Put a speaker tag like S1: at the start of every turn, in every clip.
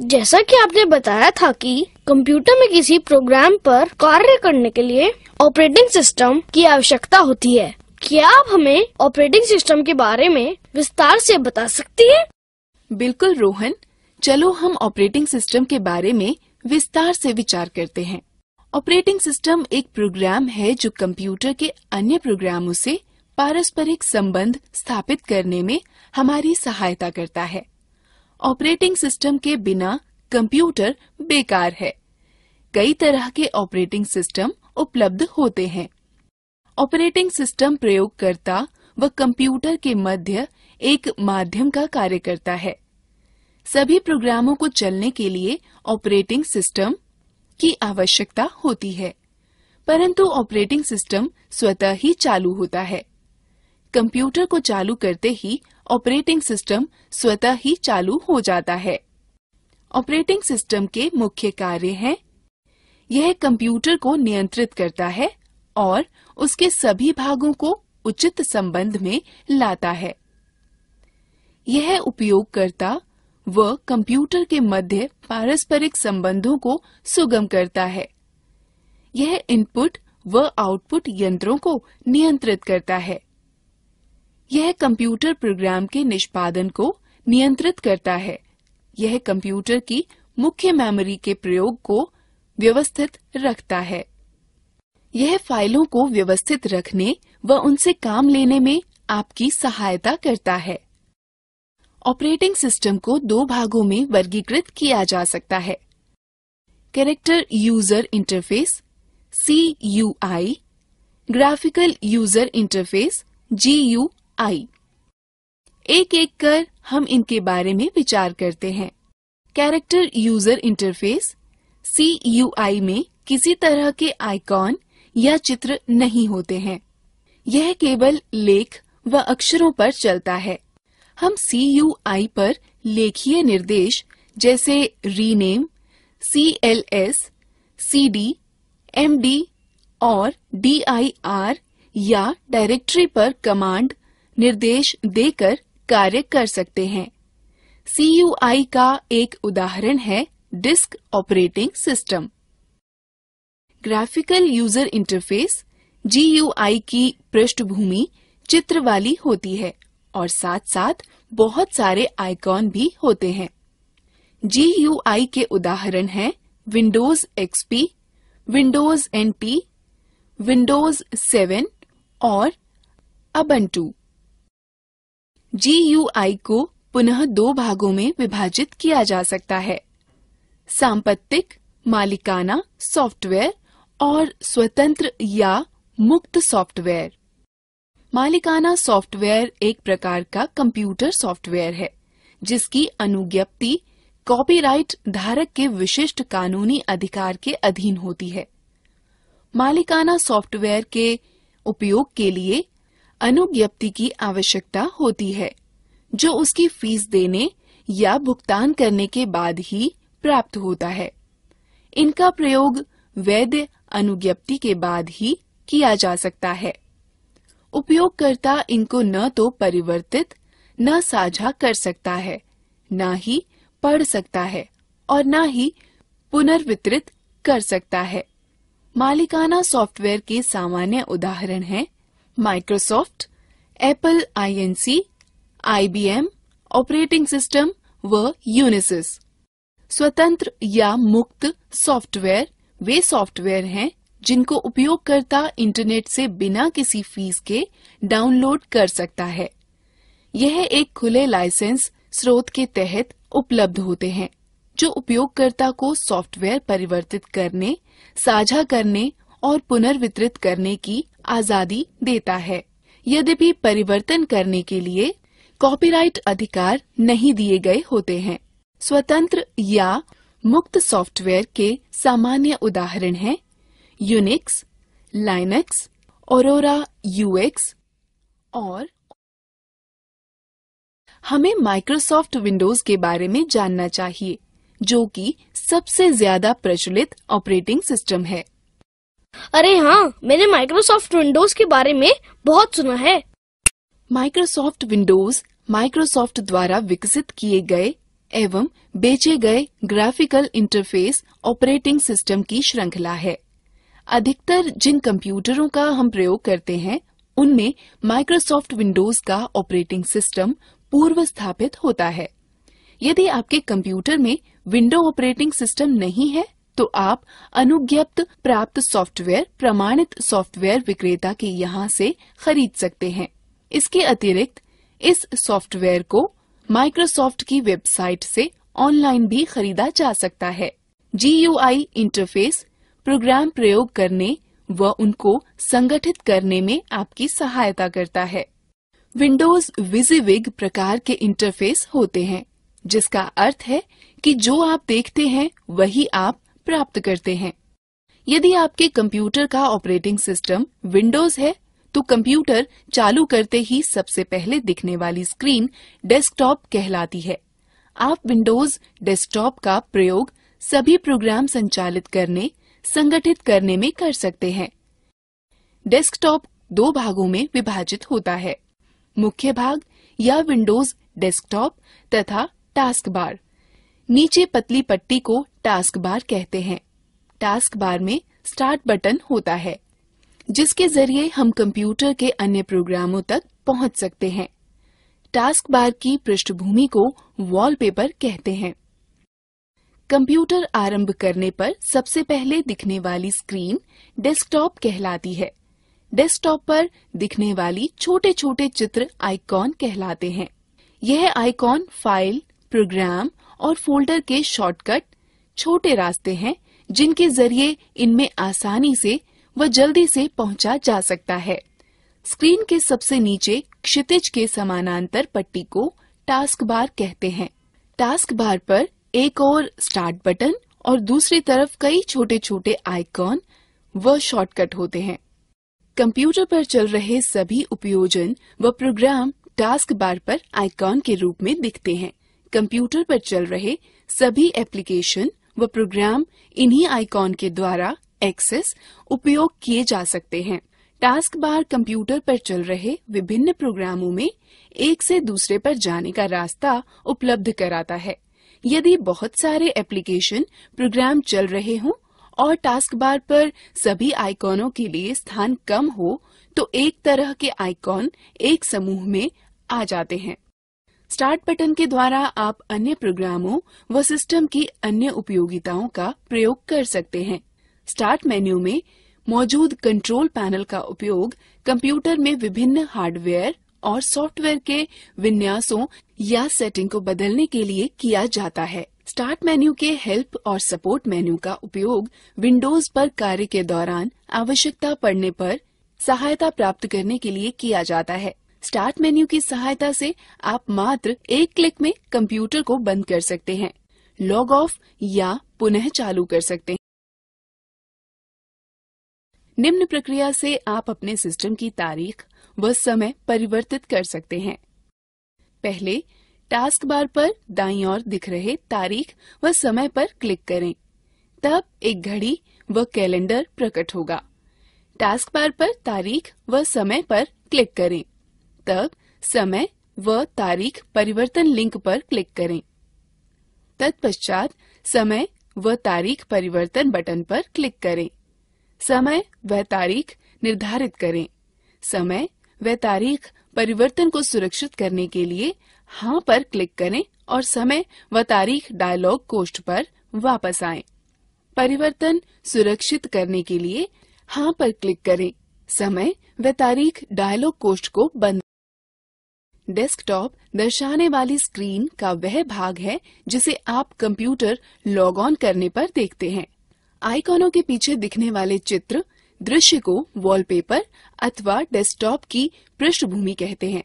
S1: जैसा कि आपने बताया था कि कंप्यूटर में किसी प्रोग्राम पर कार्य करने के लिए ऑपरेटिंग सिस्टम की आवश्यकता होती है। क्या आप हमें ऑपरेटिंग सिस्टम के बारे में विस्तार से बता सकती हैं?
S2: बिल्कुल, रोहन। चलो हम ऑपरेटिंग सिस्टम के बारे में विस्तार से विचार करते हैं। ऑपरेटिंग सिस्टम एक प्रोग्राम है जो कंप्यूटर के अन्य प्रोग्रामों से पारस्परिक संबंध स्थापित करने में हमारी सहायता करता है। ऑपरेटिंग सिस्टम के बिना कंप्यूटर बेकार है। कई तरह के ऑपरेटिंग सिस्टम उपलब्ध होते हैं। ऑपरेटिंग सिस्टम प्रयोगकर्ता व कंप्यूटर के मध्य एक माध्यम का कार्य करता है। सभी प्रोग्रामों को चलने के लिए ऑपरेटिंग सिस्टम की आवश्यकता होती है, परंतु ऑपरेटिंग सिस्टम स्वतः ही चालू होता है। कंप्यूटर को चालू करते ही ऑपरेटिंग सिस्टम स्वतः ही चालू हो जाता है। ऑपरेटिंग सिस्टम के मुख्य कार्य हैं। यह कंप्यूटर को नियंत्रित करता है और उसके सभी भागों को उचित संबंध में लाता है। यह उपयोगकर्ता व कंप्यूटर के मध्य पारस्परिक संबंधों को सुगम करता है। यह इनपुट व आउटपुट यंत्रों को नियंत्रित करता है। यह कंप्यूटर प्रोग्राम के निष्पादन को नियंत्रित करता है। यह कंप्यूटर की मुख्य मेमोरी के प्रयोग को व्यवस्थित रखता है। यह फाइलों को व्यवस्थित रखने व उनसे काम लेने में आपकी सहायता करता है। ऑपरेटिंग सिस्टम को दो भागों में वर्गीकृत किया जा सकता है। Character user interface C graphical user interface G U I. एक एक कर हम इनके बारे में विचार करते हैं। कैरेक्टर यूज़र इंटरफेस आई में किसी तरह के आइकॉन या चित्र नहीं होते हैं। यह केवल लेख व अक्षरों पर चलता है। हम आई पर लेखीय निर्देश, जैसे rename C L S C D M D और डी आई आर या डायरेक्टरी पर कमांड निर्देश देकर कार्य कर सकते हैं। सी यू आई का एक उदाहरण है disk operating system. Graphical user interface GUI की पृष्ठभूमि चित्र वाली होती है और साथ साथ बहुत सारे आइकॉन भी होते हैं। जीयूआई के उदाहरण हैं Windows XP Windows NT Windows 7 और अबंटू जीयूआई को पुनः दो भागों में विभाजित किया जा सकता है। सांपत्तिक, मालिकाना सॉफ्टवेयर और स्वतंत्र या मुक्त सॉफ्टवेयर। मालिकाना सॉफ्टवेयर एक प्रकार का कंप्यूटर सॉफ्टवेयर है, जिसकी अनुज्ञप्ति कॉपीराइट धारक के विशिष्ट कानूनी अधिकार के अधीन होती है। मालिकाना सॉफ्टवेयर के उपयोग के लिए अनुज्ञप्ति की आवश्यकता होती है, जो उसकी फ़ीस देने या भुगतान करने के बाद ही प्राप्त होता है। इनका प्रयोग वैध अनुज्ञप्ति के बाद ही किया जा सकता है। उपयोगकर्ता इनको न तो परिवर्तित, न साझा कर सकता है, न ही पढ़ सकता है और न ही पुनर्वितरित कर सकता है। मालिकाना सॉफ्टवेयर के सामान्य उदाहरण हैं Microsoft Apple Inc, IBM, operating system व यूनिसिस स्वतंत्र या मुक्त सॉफ्टवेयर वे सॉफ्टवेयर हैं जिनको उपयोगकर्ता इंटरनेट से बिना किसी फ़ीस के डाउनलोड कर सकता है। यह एक खुले लाइसेंस स्रोत के तहत उपलब्ध होते हैं जो उपयोगकर्ता को सॉफ्टवेयर परिवर्तित करने साझा करने और पुनर्वितरित करने की आज़ादी देता है। यद्यपि परिवर्तन करने के लिए कॉपीराइट अधिकार नहीं दिए गए होते हैं। स्वतंत्र या मुक्त सॉफ्टवेयर के सामान्य उदाहरण हैं यूनिक्स लाइनक्स ओरोरा यूएक्स और हमें माइक्रोसॉफ्ट विंडोज़ के बारे में जानना चाहिए, जो कि सबसे ज़्यादा प्रचलित ऑपरेटिंग सिस्टम है।
S1: अरे हाँ मैंने माइक्रोसॉफ्ट विंडोज़ के बारे में बहुत सुना है।
S2: माइक्रोसॉफ्ट विंडोज़ माइक्रोसॉफ्ट द्वारा विकसित किए गए एवं बेचे गए ग्राफिकल इंटरफेस ऑपरेटिंग सिस्टम की श्रृंखला है। अधिकतर जिन कंप्यूटरों का हम प्रयोग करते हैं, उनमें माइक्रोसॉफ्ट विंडोज़ का ऑपरेटिंग सिस्टम पूर्व स्थापित होता है। यदि आपके कंप्यूटर में विंडो ऑपरेटिंग सिस्टम नहीं है तो आप अनुज्ञप्त प्राप्त सॉफ्टवेयर, प्रमाणित सॉफ्टवेयर विक्रेता के यहाँ से खरीद सकते हैं। इसके अतिरिक्त, इस सॉफ्टवेयर को माइक्रोसॉफ्ट की वेबसाइट से ऑनलाइन भी खरीदा जा सकता है। जीयूआई इंटरफेस प्रोग्राम प्रयोग करने व उनको संगठित करने में आपकी सहायता करता है। विंडोज़ विजिविग प्रकार के इंटरफेस होते हैं, जिसका अर्थ है कि जो आप देखते हैं, वही आप प्राप्त करते हैं। यदि आपके कंप्यूटर का ऑपरेटिंग सिस्टम विंडोज़ है तो कंप्यूटर चालू करते ही सबसे पहले दिखने वाली स्क्रीन डेस्कटॉप कहलाती है। आप विंडोज़ डेस्कटॉप का प्रयोग सभी प्रोग्राम संचालित करने, संगठित करने में कर सकते हैं। डेस्कटॉप दो भागों में विभाजित होता है। मुख्य भाग या विंडोज़ डेस्कटॉप तथा टास्क बार नीचे पतली पट्टी को टास्क बार कहते हैं। टास्क बार में स्टार्ट बटन होता है, जिसके ज़रिए हम कंप्यूटर के अन्य प्रोग्रामों तक पहुँच सकते हैं। टास्क बार की पृष्ठभूमि को वॉलपेपर कहते हैं। कंप्यूटर आरंभ करने पर सबसे पहले दिखने वाली स्क्रीन डेस्कटॉप कहलाती है। डेस्कटॉप पर दिखने वाली छोटे छोटे चित्र आइकॉन कहलाते हैं। यह आइकॉन फ़ाइल प्रोग्राम और फोल्डर के शॉर्टकट छोटे रास्ते हैं, जिनके ज़रिए इनमें आसानी से व जल्दी से पहुँचा जा सकता है। स्क्रीन के सबसे नीचे क्षितिज के समानांतर पट्टी को टास्क बार कहते हैं। टास्क बार पर एक और स्टार्ट बटन और दूसरी तरफ़ कई छोटे छोटे आइकॉन व शॉर्टकट होते हैं। कंप्यूटर पर चल रहे सभी उपयोजन व प्रोग्राम टास्क बार पर आइकॉन के रूप में दिखते हैं। कंप्यूटर पर चल रहे सभी एप्लीकेशन व प्रोग्राम इन्हीं आइकॉन के द्वारा एक्सेस उपयोग किए जा सकते हैं। टास्क बार कंप्यूटर पर चल रहे विभिन्न प्रोग्रामों में एक से दूसरे पर जाने का रास्ता उपलब्ध कराता है। यदि बहुत सारे एप्लीकेशन प्रोग्राम चल रहे हों और टास्क बार पर सभी आइकॉनों के लिए स्थान कम हो तो एक तरह के आइकॉन एक समूह में आ जाते हैं। स्टार्ट बटन के द्वारा आप अन्य प्रोग्रामों व सिस्टम की अन्य उपयोगिताओं का प्रयोग कर सकते हैं। स्टार्ट मेन्यू में मौजूद कंट्रोल पैनल का उपयोग कंप्यूटर में विभिन्न हार्डवेयर और सॉफ्टवेयर के विन्यासों या सेटिंग को बदलने के लिए किया जाता है। स्टार्ट मेन्यू के हेल्प और सपोर्ट मेन्यू का उपयोग विंडोज़ पर कार्य के दौरान आवश्यकता पड़ने पर सहायता प्राप्त करने के लिए किया जाता है। स्टार्ट मेन्यू की सहायता से आप मात्र एक क्लिक में कंप्यूटर को बंद कर सकते हैं, लॉग ऑफ़ या पुनः चालू कर सकते हैं। निम्न प्रक्रिया से आप अपने सिस्टम की तारीख व समय परिवर्तित कर सकते हैं। पहले, टास्क बार पर दाईं ओर दिख रहे तारीख व समय पर क्लिक करें। तब एक घड़ी व कैलेंडर प्रकट होगा। टास्क बार पर तारीख व समय पर क्लिक करें। तब समय व तारीख परिवर्तन लिंक पर क्लिक करें। तत्पश्चात समय व तारीख परिवर्तन बटन पर क्लिक करें। समय व तारीख निर्धारित करें। समय व तारीख परिवर्तन को सुरक्षित करने के लिए हाँ पर क्लिक करें और समय व तारीख डायलॉग कोष्ट पर वापस आएँ। परिवर्तन सुरक्षित करने के लिए हाँ पर क्लिक करें। समय व तारीख डायलॉग कोष्ट को बंद डेस्कटॉप दर्शाने वाली स्क्रीन का वह भाग है जिसे आप कंप्यूटर लॉग ऑन करने पर देखते हैं। आइकॉनों के पीछे दिखने वाले चित्र दृश्य को वॉलपेपर अथवा डेस्कटॉप की पृष्ठभूमि कहते हैं।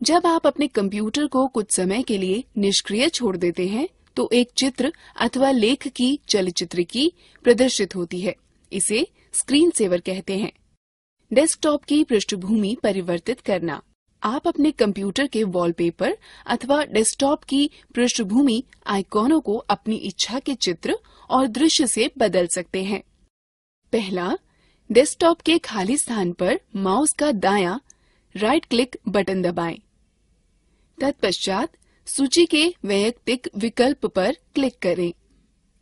S2: जब आप अपने कंप्यूटर को कुछ समय के लिए निष्क्रिय छोड़ देते हैं तो एक चित्र अथवा लेख की चलचित्र की प्रदर्शित होती है। इसे स्क्रीन सेवर कहते हैं। डेस्कटॉप की पृष्ठभूमि परिवर्तित करना। आप अपने कंप्यूटर के वॉलपेपर अथवा डेस्कटॉप की पृष्ठभूमि आइकॉनों को अपनी इच्छा के चित्र और दृश्य से बदल सकते हैं। पहला डेस्कटॉप के खाली स्थान पर माउस का दायां राइट क्लिक बटन दबाएँ। तत्पश्चात सूची के वैयक्तिक विकल्प पर क्लिक करें।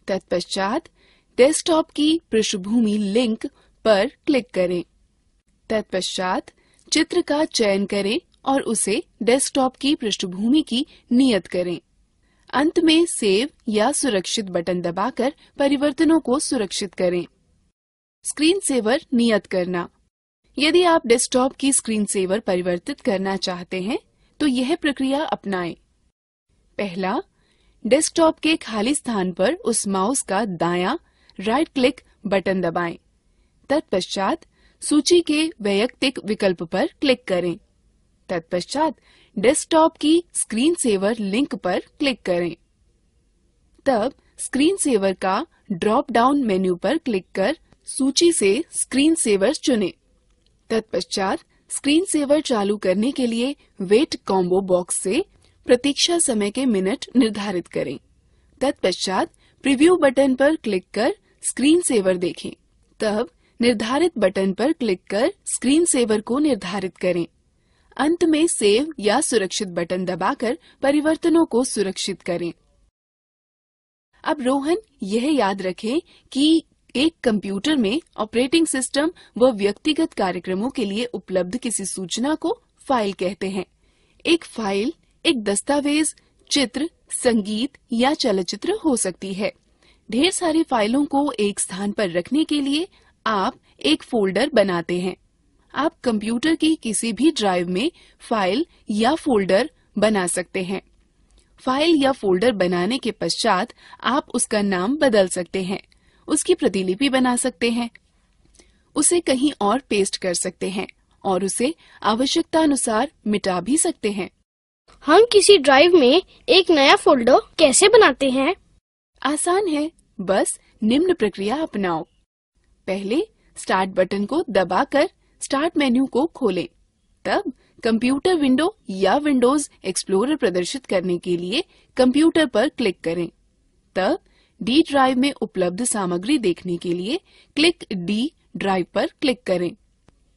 S2: तत्पश्चात डेस्कटॉप की पृष्ठभूमि लिंक पर क्लिक करें। तत्पश्चात चित्र का चयन करें और उसे डेस्कटॉप की पृष्ठभूमि की नियत करें अंत में सेव या सुरक्षित बटन दबाकर परिवर्तनों को सुरक्षित करें स्क्रीन सेवर नियत करना यदि आप डेस्कटॉप की स्क्रीन सेवर परिवर्तित करना चाहते हैं तो यह प्रक्रिया अपनाएँ। पहला डेस्कटॉप के खाली स्थान पर उस माउस का दायां राइट क्लिक बटन दबाएँ। तत्पश्चात सूची के वैयक्तिक विकल्प पर क्लिक करें। तत्पश्चात डेस्कटॉप की स्क्रीन सेवर लिंक पर क्लिक करें। तब स्क्रीन सेवर का ड्रॉप डाउन मेन्यू पर क्लिक कर सूची से स्क्रीन सेवर चुनें। तत्पश्चात स्क्रीन सेवर चालू करने के लिए वेट कॉम्बो बॉक्स से प्रतीक्षा समय के मिनट निर्धारित करें। तत्पश्चात प्रीव्यू बटन पर क्लिक कर स्क्रीन सेवर देखें। तब निर्धारित बटन पर क्लिक कर स्क्रीन सेवर को निर्धारित करें। अंत में सेव या सुरक्षित बटन दबाकर परिवर्तनों को सुरक्षित करें। अब रोहन, यह याद रखें कि एक कंप्यूटर में ऑपरेटिंग सिस्टम व व्यक्तिगत कार्यक्रमों के लिए उपलब्ध किसी सूचना को फ़ाइल कहते हैं। एक फ़ाइल, एक दस्तावेज़, चित्र, संगीत या चलचित्र हो सकती है। ढेर सारी फाइलों को एक स्थान पर रखने के लिए आप एक फोल्डर बनाते हैं। आप कंप्यूटर की किसी भी ड्राइव में फ़ाइल या फोल्डर बना सकते हैं। फ़ाइल या फोल्डर बनाने के पश्चात आप उसका नाम बदल सकते हैं। उसकी प्रतिलिपि बना सकते हैं। उसे कहीं और पेस्ट कर सकते हैं और उसे आवश्यकता अनुसार मिटा भी सकते हैं।
S1: हम किसी ड्राइव में एक नया फोल्डर कैसे बनाते हैं?
S2: आसान है। बस निम्न प्रक्रिया अपनाओ। पहले स्टार्ट बटन को दबाकर स्टार्ट मेन्यू को खोलें। तब कंप्यूटर विंडो या विंडोज़ एक्सप्लोरर प्रदर्शित करने के लिए कंप्यूटर पर क्लिक करें। तब डी ड्राइव में उपलब्ध सामग्री देखने के लिए क्लिक डी ड्राइव पर क्लिक करें।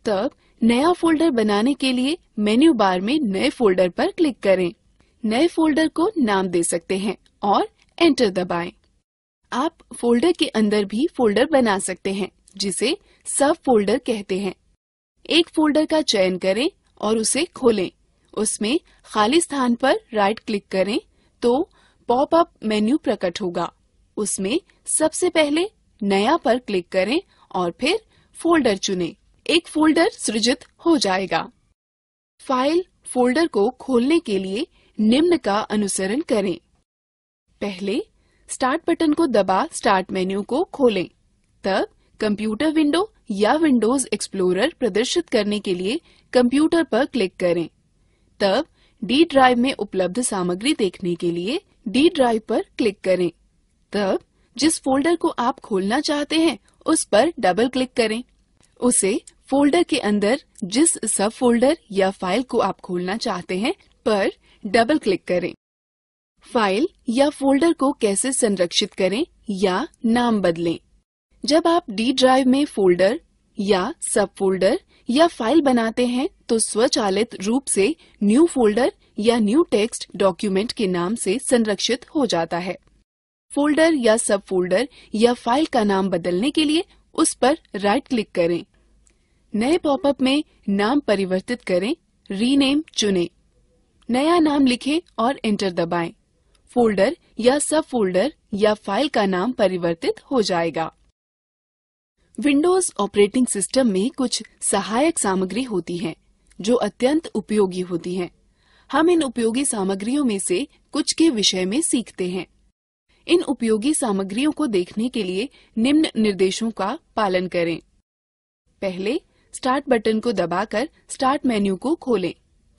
S2: तब नया फोल्डर बनाने के लिए मेन्यू बार में नए फोल्डर पर क्लिक करें। नए फोल्डर को नाम दे सकते हैं और एंटर दबाएँ। आप फोल्डर के अंदर भी फोल्डर बना सकते हैं, जिसे सब फोल्डर कहते हैं। एक फोल्डर का चयन करें और उसे खोलें। उसमें खाली स्थान पर राइट क्लिक करें तो पॉप अप मेन्यू प्रकट होगा। उसमें सबसे पहले नया पर क्लिक करें और फिर फोल्डर चुनें। एक फोल्डर सृजित हो जाएगा। फ़ाइल फोल्डर को खोलने के लिए निम्न का अनुसरण करें। पहले स्टार्ट बटन को दबा स्टार्ट मेन्यू को खोलें। तब कंप्यूटर विंडो या विंडोज़ एक्सप्लोरर प्रदर्शित करने के लिए कंप्यूटर पर क्लिक करें। तब डी ड्राइव में उपलब्ध सामग्री देखने के लिए डी ड्राइव पर क्लिक करें। तब जिस फोल्डर को आप खोलना चाहते हैं, उस पर डबल क्लिक करें। उसे फोल्डर के अंदर जिस सब फोल्डर या फ़ाइल को आप खोलना चाहते हैं, पर डबल क्लिक करें। फ़ाइल या फोल्डर को कैसे संरक्षित करें या नाम बदलें? जब आप डी ड्राइव में फोल्डर या सब फोल्डर या फ़ाइल बनाते हैं तो स्वचालित रूप से न्यू फोल्डर या न्यू टेक्स्ट डॉक्यूमेंट के नाम से संरक्षित हो जाता है। फोल्डर या सब फोल्डर या फ़ाइल का नाम बदलने के लिए उस पर राइट क्लिक करें। नए पॉपअप में नाम परिवर्तित करें रीनेम चुनें। नया नाम लिखें और एंटर दबाएँ। फोल्डर या सब फोल्डर या फ़ाइल का नाम परिवर्तित हो जाएगा। विंडोज़ ऑपरेटिंग सिस्टम में कुछ सहायक सामग्री होती है, जो अत्यंत उपयोगी होती है। हम इन उपयोगी सामग्रियों में से कुछ के विषय में सीखते हैं। इन उपयोगी सामग्रियों को देखने के लिए निम्न निर्देशों का पालन करें। पहले स्टार्ट बटन को दबाकर स्टार्ट मेन्यू को खोलें।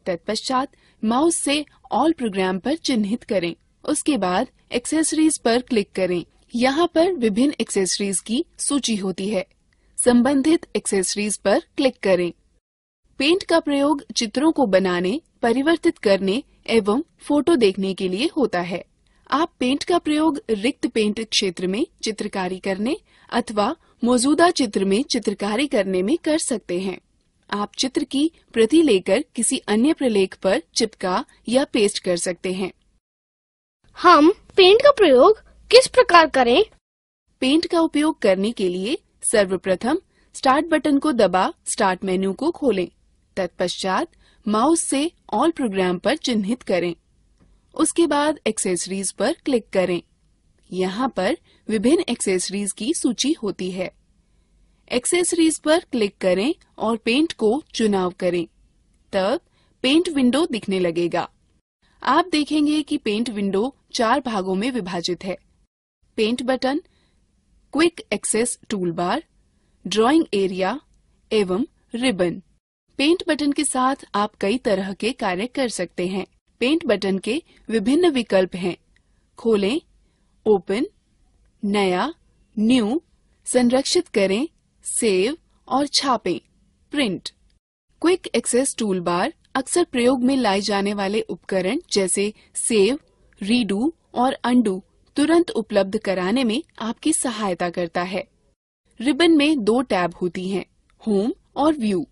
S2: तत्पश्चात माउस से ऑल प्रोग्राम पर चिन्हित करें। उसके बाद एक्सेसरीज पर क्लिक करें। यहाँ पर विभिन्न एक्सेसरीज की सूची होती है। संबंधित एक्सेसरीज पर क्लिक करें। पेंट का प्रयोग चित्रों को बनाने, परिवर्तित करने एवं फ़ोटो देखने के लिए होता है। आप पेंट का प्रयोग रिक्त पेंट क्षेत्र में चित्रकारी करने अथवा मौजूदा चित्र में चित्रकारी करने में कर सकते हैं। आप चित्र की प्रति लेकर किसी अन्य प्रलेख पर चिपका या पेस्ट कर सकते हैं।
S1: हम पेंट का प्रयोग किस प्रकार करें?
S2: पेंट का उपयोग करने के लिए सर्वप्रथम स्टार्ट बटन को दबा स्टार्ट मेन्यू को खोलें। तत्पश्चात माउस से ऑल प्रोग्राम पर चिन्हित करें। उसके बाद एक्सेसरीज पर क्लिक करें। यहाँ पर विभिन्न एक्सेसरीज की सूची होती है। एक्सेसरीज पर क्लिक करें और पेंट को चुनाव करें। तब पेंट विंडो दिखने लगेगा। आप देखेंगे कि पेंट विंडो चार भागों में विभाजित है। Paint button quick access toolbar drawing area एवं रिबन पेंट बटन के साथ आप कई तरह के कार्य कर सकते हैं। पेंट बटन के विभिन्न विकल्प हैं। खोलें ओपन नया न्यू संरक्षित करें सेव और छापें। Print quick access tool bar अक्सर प्रयोग में लाए जाने वाले उपकरण जैसे सेव रीडू और अंडू तुरंत उपलब्ध कराने में आपकी सहायता करता है। रिबन में दो टैब होती हैं, होम और व्यू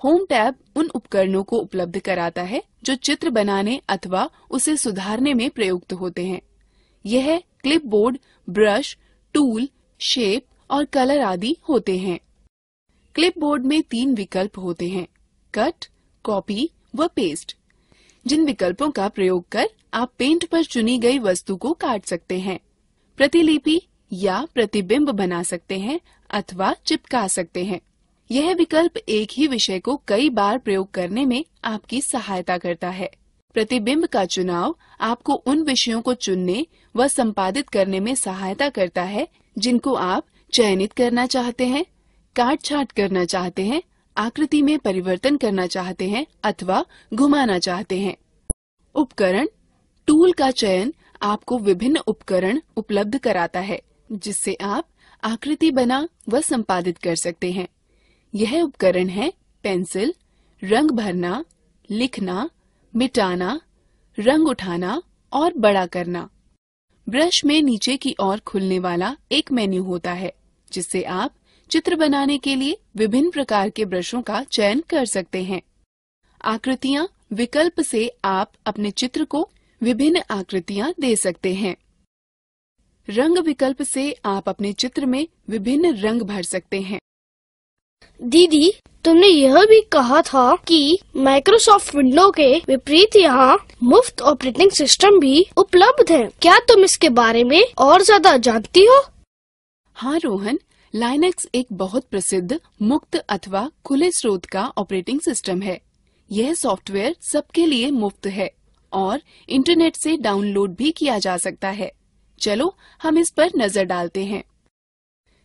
S2: होम टैब उन उपकरणों को उपलब्ध कराता है जो चित्र बनाने अथवा उसे सुधारने में प्रयुक्त होते हैं। यह क्लिपबोर्ड, ब्रश टूल शेप और कलर आदि होते हैं। क्लिपबोर्ड में तीन विकल्प होते हैं कट कॉपी व पेस्ट जिन विकल्पों का प्रयोग कर आप पेंट पर चुनी गई वस्तु को काट सकते हैं। प्रतिलिपि या प्रतिबिंब बना सकते हैं अथवा चिपका सकते हैं। यह विकल्प एक ही विषय को कई बार प्रयोग करने में आपकी सहायता करता है। प्रतिबिंब का चुनाव आपको उन विषयों को चुनने व संपादित करने में सहायता करता है जिनको आप चयनित करना चाहते हैं काट छाट करना चाहते हैं, आकृति में परिवर्तन करना चाहते हैं अथवा घुमाना चाहते हैं। उपकरण टूल का चयन आपको विभिन्न उपकरण उपलब्ध कराता है, जिससे आप आकृति बना व संपादित कर सकते हैं। यह उपकरण है पेंसिल, रंग भरना, लिखना, मिटाना, रंग उठाना और बड़ा करना। ब्रश में नीचे की ओर खुलने वाला एक मेन्यू होता है, जिससे आप चित्र बनाने के लिए विभिन्न प्रकार के ब्रशों का चयन कर सकते हैं। आकृतियाँ विकल्प से आप अपने चित्र को विभिन्न आकृतियाँ दे सकते हैं। रंग विकल्प से आप अपने चित्र में विभिन्न रंग भर सकते हैं।
S1: दीदी तुमने यह भी कहा था कि माइक्रोसॉफ्ट विंडो के विपरीत यहाँ मुफ़्त ऑपरेटिंग सिस्टम भी उपलब्ध है। क्या तुम इसके बारे में और ज़्यादा जानती हो?
S2: हाँ रोहन लाइनेक्स एक बहुत प्रसिद्ध मुक्त अथवा खुले स्रोत का ऑपरेटिंग सिस्टम है। यह सॉफ्टवेयर सबके लिए मुफ़्त है। और इंटरनेट से डाउनलोड भी किया जा सकता है। चलो, हम इस पर नज़र डालते हैं।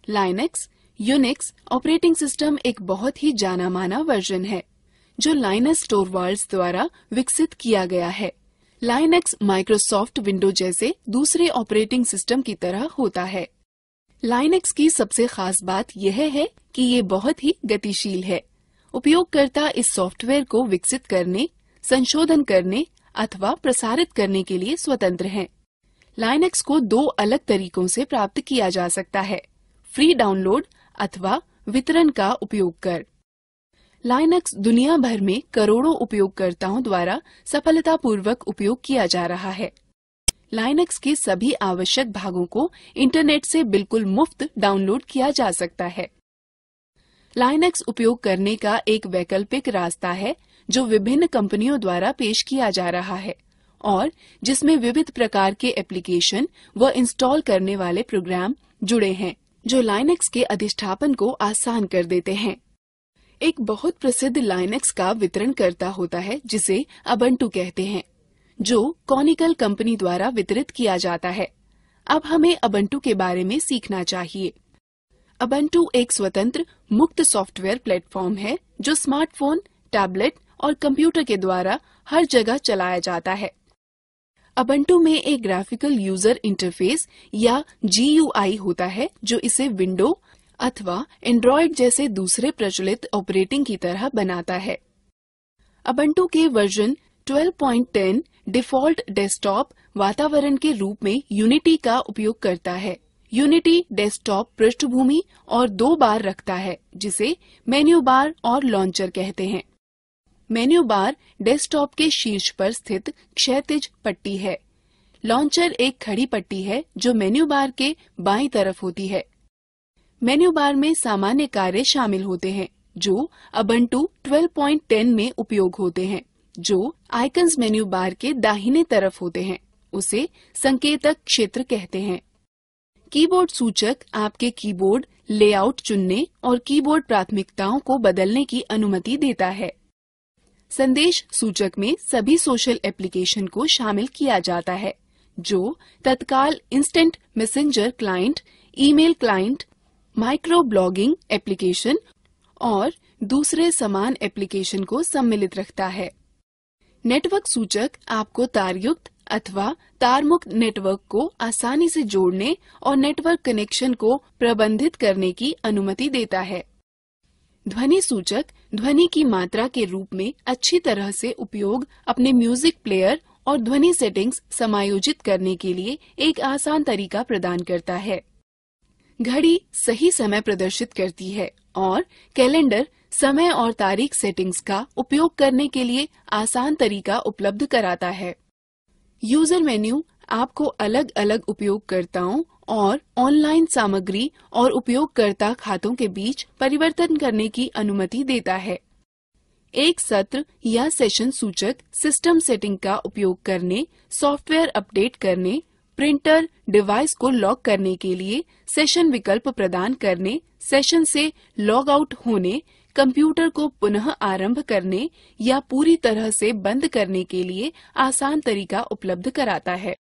S2: लाइनेक्स यूनिक्स ऑपरेटिंग सिस्टम एक बहुत ही जाना माना वर्जन है, जो लाइनस टोरवाल्ड्स द्वारा विकसित किया गया है। लाइनेक्स माइक्रोसॉफ्ट विंडो जैसे दूसरे ऑपरेटिंग सिस्टम की तरह होता है। लाइनेक्स की सबसे खास बात यह है कि ये बहुत ही गतिशील है। उपयोगकर्ता इस सॉफ्टवेयर को विकसित करने, संशोधन करने अथवा प्रसारित करने के लिए स्वतंत्र हैं। लाइनेक्स को दो अलग तरीकों से प्राप्त किया जा सकता है। फ्री डाउनलोड अथवा वितरण का उपयोग कर। लाइनक्स दुनिया भर में करोड़ों उपयोगकर्ताओं द्वारा सफलतापूर्वक उपयोग किया जा रहा है। लाइनक्स के सभी आवश्यक भागों को इंटरनेट से बिल्कुल मुफ़्त डाउनलोड किया जा सकता है। लाइनक्स उपयोग करने का एक वैकल्पिक रास्ता है जो विभिन्न कंपनियों द्वारा पेश किया जा रहा है और जिसमें विविध प्रकार के एप्लीकेशन व इंस्टॉल करने वाले प्रोग्राम जुड़े हैं, जो लाइनेक्स के अधिष्ठापन को आसान कर देते हैं। एक बहुत प्रसिद्ध लाइनेक्स का वितरण करता होता है, जिसे अबंटू कहते हैं, जो कॉनिकल कंपनी द्वारा वितरित किया जाता है। अब हमें अबंटू के बारे में सीखना चाहिए। अबंटू एक स्वतंत्र, मुक्त सॉफ्टवेयर प्लेटफॉर्म है, जो स्मार्टफ़ोन, टैबलेट और कंप्यूटर के द्वारा हर जगह चलाया जाता है। अबंटू में एक ग्राफिकल यूज़र इंटरफेस या जीयूआई होता है, जो इसे विंडो अथवा एंड्रॉयड जैसे दूसरे प्रचलित ऑपरेटिंग की तरह बनाता है। अबंटू के वर्जन 12.10 डिफ़ॉल्ट डेस्कटॉप वातावरण के रूप में यूनिटी का उपयोग करता है। यूनिटी डेस्कटॉप पृष्ठभूमि और दो बार रखता है, जिसे मेन्यू बार और लॉन्चर कहते हैं। मेन्यू बार डेस्कटॉप के शीर्ष पर स्थित क्षैतिज पट्टी है। लॉन्चर एक खड़ी पट्टी है, जो मेन्यू बार के बाई तरफ़ होती है। मेन्यू बार में सामान्य कार्य शामिल होते हैं, जो अबंटू 12.10 में उपयोग होते हैं, जो आइकन्स मेन्यू बार के दाहिने तरफ़ होते हैं, उसे संकेतक क्षेत्र कहते हैं। कीबोर्ड सूचक आपके कीबोर्ड लेआउट चुनने और कीबोर्ड प्राथमिकताओं को बदलने की अनुमति देता है। संदेश सूचक में सभी सोशल एप्लीकेशन को शामिल किया जाता है, जो तत्काल instant messenger client email client micro blogging application और दूसरे समान एप्लीकेशन को सम्मिलित रखता है। नेटवर्क सूचक आपको तारयुक्त अथवा तारमुक्त नेटवर्क को आसानी से जोड़ने और नेटवर्क कनेक्शन को प्रबंधित करने की अनुमति देता है। ध्वनि सूचक, ध्वनि की मात्रा के रूप में अच्छी तरह से उपयोग अपने म्यूज़िक प्लेयर और ध्वनि सेटिंग्स समायोजित करने के लिए एक आसान तरीका प्रदान करता है। घड़ी सही समय प्रदर्शित करती है और कैलेंडर समय और तारीख सेटिंग्स का उपयोग करने के लिए आसान तरीका उपलब्ध कराता है। यूज़र मेन्यू आपको अलग अलग उपयोगकर्ताओं और ऑनलाइन सामग्री और उपयोगकर्ता खातों के बीच परिवर्तन करने की अनुमति देता है। एक सत्र या सेशन सूचक सिस्टम सेटिंग का उपयोग करने, सॉफ्टवेयर अपडेट करने, प्रिंटर डिवाइस को लॉक करने के लिए सेशन विकल्प प्रदान करने, सेशन से लॉग आउट होने, कंप्यूटर को पुनः आरंभ करने या पूरी तरह से बंद करने के लिए आसान तरीका उपलब्ध कराता है।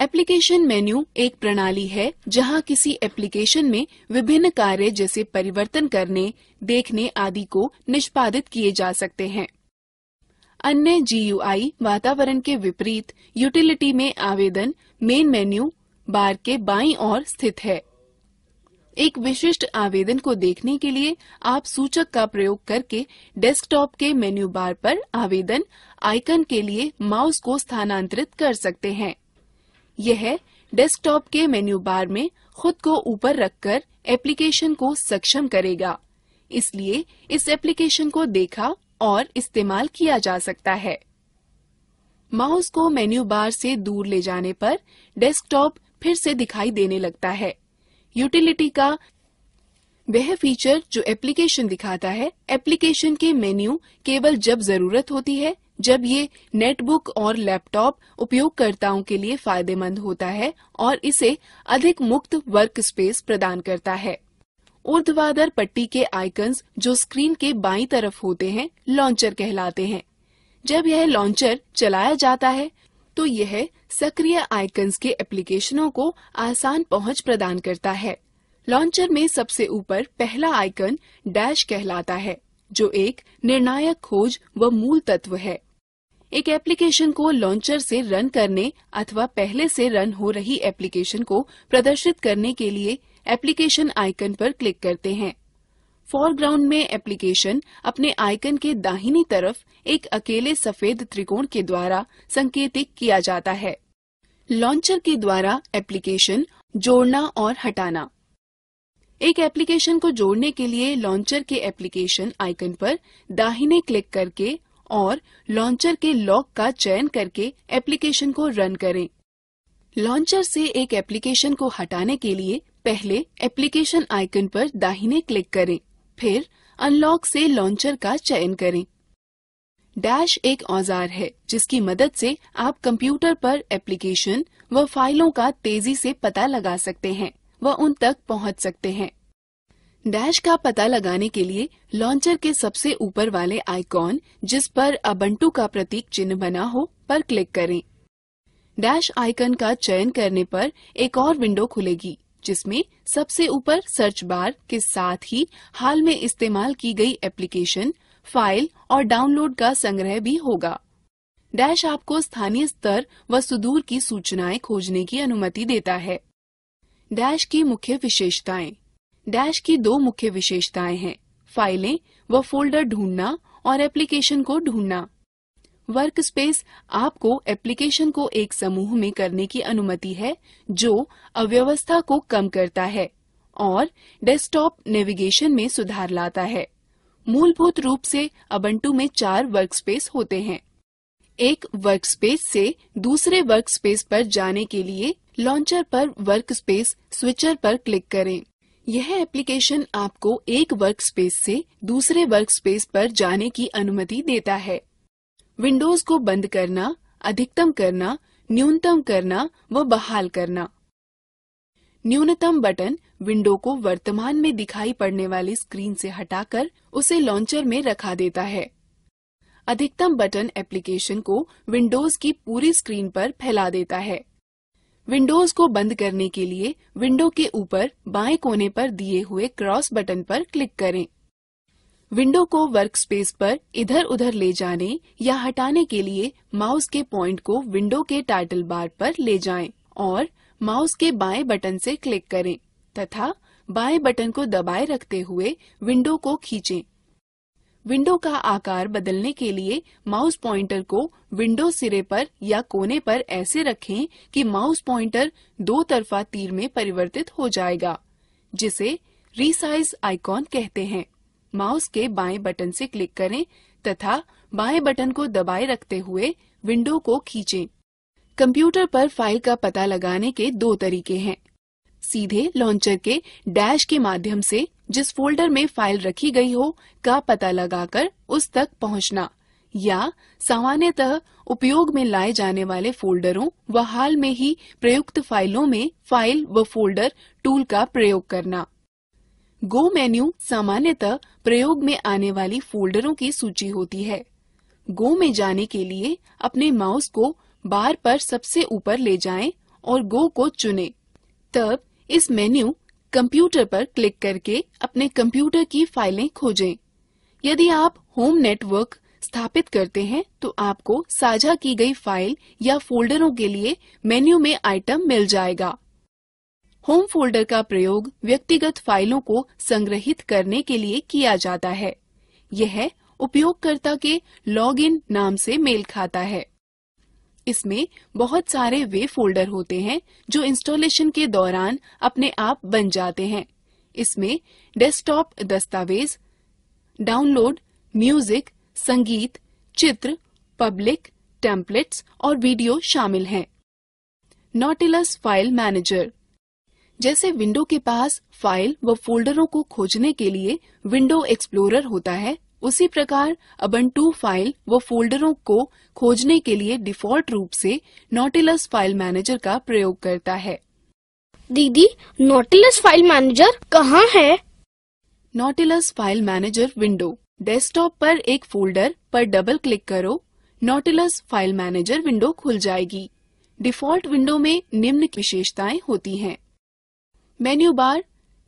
S2: एप्लीकेशन मेन्यू एक प्रणाली है, जहाँ किसी एप्लीकेशन में विभिन्न कार्य जैसे परिवर्तन करने, देखने आदि को निष्पादित किए जा सकते हैं। अन्य जीयूआई वातावरण के विपरीत यूटिलिटी में आवेदन मेन मेन्यू बार के बाईं ओर स्थित है। एक विशिष्ट आवेदन को देखने के लिए आप सूचक का प्रयोग करके डेस्कटॉप के मेन्यू बार पर आवेदन आइकन के लिए माउस को स्थानांतरित कर सकते हैं। यह डेस्कटॉप के मेन्यू बार में खुद को ऊपर रखकर एप्लीकेशन को सक्षम करेगा। इसलिए इस एप्लीकेशन को देखा और इस्तेमाल किया जा सकता है। माउस को मेन्यू बार से दूर ले जाने पर डेस्कटॉप फिर से दिखाई देने लगता है। यूटिलिटी का वह फीचर जो एप्लीकेशन दिखाता है एप्लीकेशन के मेन्यू केवल जब ज़रूरत होती है जब ये नेटबुक और लैपटॉप उपयोगकर्ताओं के लिए फ़ायदेमंद होता है और इसे अधिक मुक्त वर्क स्पेस प्रदान करता है। ऊर्ध्वाधर पट्टी के आइकन्स जो स्क्रीन के बाई तरफ़ होते हैं लॉन्चर कहलाते हैं। जब यह लॉन्चर चलाया जाता है तो यह सक्रिय आइकन्स के एप्लीकेशनों को आसान पहुँच प्रदान करता है। लॉन्चर में सबसे ऊपर पहला आइकन डैश कहलाता है। जो एक निर्णायक खोज व मूल तत्व है। एक एप्लीकेशन को लॉन्चर से रन करने अथवा पहले से रन हो रही एप्लीकेशन को प्रदर्शित करने के लिए एप्लीकेशन आइकन पर क्लिक करते हैं। फोरग्राउंड में एप्लीकेशन अपने आइकन के दाहिनी तरफ़ एक अकेले सफ़ेद त्रिकोण के द्वारा संकेतित किया जाता है। लॉन्चर के द्वारा एप्लीकेशन जोड़ना और हटाना। एक एप्लीकेशन को जोड़ने के लिए लॉन्चर के एप्लीकेशन आइकन पर दाहिने क्लिक करके और लॉन्चर के लॉक का चयन करके एप्लीकेशन को रन करें। लॉन्चर से एक एप्लीकेशन को हटाने के लिए पहले एप्लीकेशन आइकन पर दाहिने क्लिक करें, फिर अनलॉक से लॉन्चर का चयन करें। डैश एक औज़ार है, जिसकी मदद से आप कंप्यूटर पर एप्लीकेशन व फाइलों का तेज़ी से पता लगा सकते हैं। व उन तक पहुँच सकते हैं। डैश का पता लगाने के लिए लॉन्चर के सबसे ऊपर वाले आइकॉन, जिस पर अबंटू का प्रतीक चिन्ह बना हो, पर क्लिक करें। डैश आइकन का चयन करने पर एक और विंडो खुलेगी, जिसमें सबसे ऊपर सर्च बार के साथ ही हाल में इस्तेमाल की गई एप्लीकेशन, फ़ाइल और डाउनलोड का संग्रह भी होगा। डैश आपको स्थानीय स्तर व सुदूर की सूचनाएँ खोजने की अनुमति देता है। डैश की मुख्य विशेषताएँ। डैश की दो मुख्य विशेषताएँ हैं, फाइलें व फोल्डर ढूंढना और एप्लीकेशन को ढूंढना। वर्क स्पेस आपको एप्लीकेशन को एक समूह में करने की अनुमति है, जो अव्यवस्था को कम करता है और डेस्कटॉप नेविगेशन में सुधार लाता है। मूलभूत रूप से अबंटू में चार वर्कस्पेस होते हैं। एक वर्कस्पेस से दूसरे वर्कस्पेस पर जाने के लिए लॉन्चर पर वर्कस्पेस स्विचर पर क्लिक करें। यह एप्लीकेशन आपको एक वर्कस्पेस से दूसरे वर्कस्पेस पर जाने की अनुमति देता है। विंडोज़ को बंद करना, अधिकतम करना, न्यूनतम करना व बहाल करना। न्यूनतम बटन विंडो को वर्तमान में दिखाई पड़ने वाली स्क्रीन से हटाकर उसे लॉन्चर में रखा देता है। अधिकतम बटन एप्लीकेशन को विंडोज़ की पूरी स्क्रीन पर फैला देता है। विंडोज़ को बंद करने के लिए विंडो के ऊपर बाएँ कोने पर दिए हुए क्रॉस बटन पर क्लिक करें। विंडो को वर्कस्पेस पर इधर उधर ले जाने या हटाने के लिए माउस के पॉइंट को विंडो के टाइटल बार पर ले जाएँ और माउस के बाएँ बटन से क्लिक करें तथा बाएँ बटन को दबाए रखते हुए विंडो को खींचें। विंडो का आकार बदलने के लिए माउस पॉइंटर को विंडो सिरे पर या कोने पर ऐसे रखें कि माउस पॉइंटर दो तरफा तीर में परिवर्तित हो जाएगा, जिसे रीसाइज आइकॉन कहते हैं। माउस के बाएँ बटन से क्लिक करें तथा बाएँ बटन को दबाए रखते हुए विंडो को खींचें। कंप्यूटर पर फ़ाइल का पता लगाने के दो तरीके हैं। सीधे लॉन्चर के डैश के माध्यम से जिस फोल्डर में फ़ाइल रखी गई हो का पता लगाकर उस तक पहुँचना, या सामान्यतः उपयोग में लाए जाने वाले फोल्डरों व हाल में ही प्रयुक्त फाइलों में फ़ाइल व फोल्डर टूल का प्रयोग करना गो मेन्यू सामान्यतः प्रयोग में आने वाली फोल्डरों की सूची होती है गो में जाने के लिए अपने माउस को बार पर सबसे ऊपर ले जाएँ और गो को चुनें। तब इस मेन्यू कंप्यूटर पर क्लिक करके अपने कंप्यूटर की फाइलें खोजें। यदि आप होम नेटवर्क स्थापित करते हैं तो आपको साझा की गई फ़ाइल या फोल्डरों के लिए मेन्यू में आइटम मिल जाएगा। होम फोल्डर का प्रयोग व्यक्तिगत फाइलों को संग्रहित करने के लिए किया जाता है। यह उपयोगकर्ता के लॉगिन नाम से मेल खाता है। इसमें बहुत सारे वे फोल्डर होते हैं जो इंस्टॉलेशन के दौरान अपने आप बन जाते हैं। इसमें डेस्कटॉप दस्तावेज़ डाउनलोड म्यूज़िक संगीत, चित्र पब्लिक टेम्पलेट्स और वीडियो शामिल हैं। नॉटिलस फ़ाइल मैनेजर जैसे विंडो के पास फ़ाइल व फोल्डरों को खोजने के लिए विंडो एक्सप्लोरर होता है उसी प्रकार अबंटू फ़ाइल व फोल्डरों को खोजने के लिए डिफ़ॉल्ट रूप से नोटिलस फ़ाइल मैनेजर का प्रयोग करता है।
S1: दीदी नोटिलस फ़ाइल मैनेजर कहाँ है?
S2: Nautilus file manager window desktop पर एक फोल्डर पर डबल क्लिक करो नोटिलस फ़ाइल मैनेजर विंडो खुल जाएगी। डिफ़ॉल्ट विंडो में निम्न विशेषताएँ होती हैं। Menu bar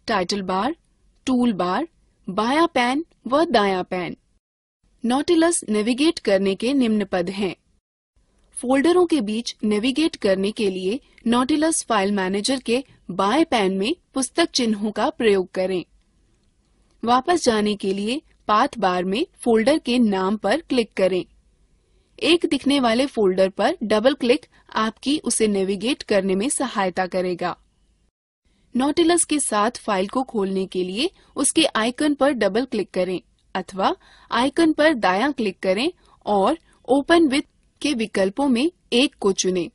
S2: title bar tool bar बाया पैन व दाया पैन। नोटिलस नेविगेट करने के निम्न पद हैं। फोल्डरों के बीच नेविगेट करने के लिए नोटिलस फ़ाइल मैनेजर के बाएँ पैन में पुस्तक चिन्हों का प्रयोग करें। वापस जाने के लिए पाथ बार में फोल्डर के नाम पर क्लिक करें। एक दिखने वाले फोल्डर पर डबल क्लिक आपकी उसे नेविगेट करने में सहायता करेगा। नोटिलस के साथ फ़ाइल को खोलने के लिए उसके आइकन पर डबल क्लिक करें अथवा आइकन पर दायां क्लिक करें और ओपन विथ के विकल्पों में एक को चुनें।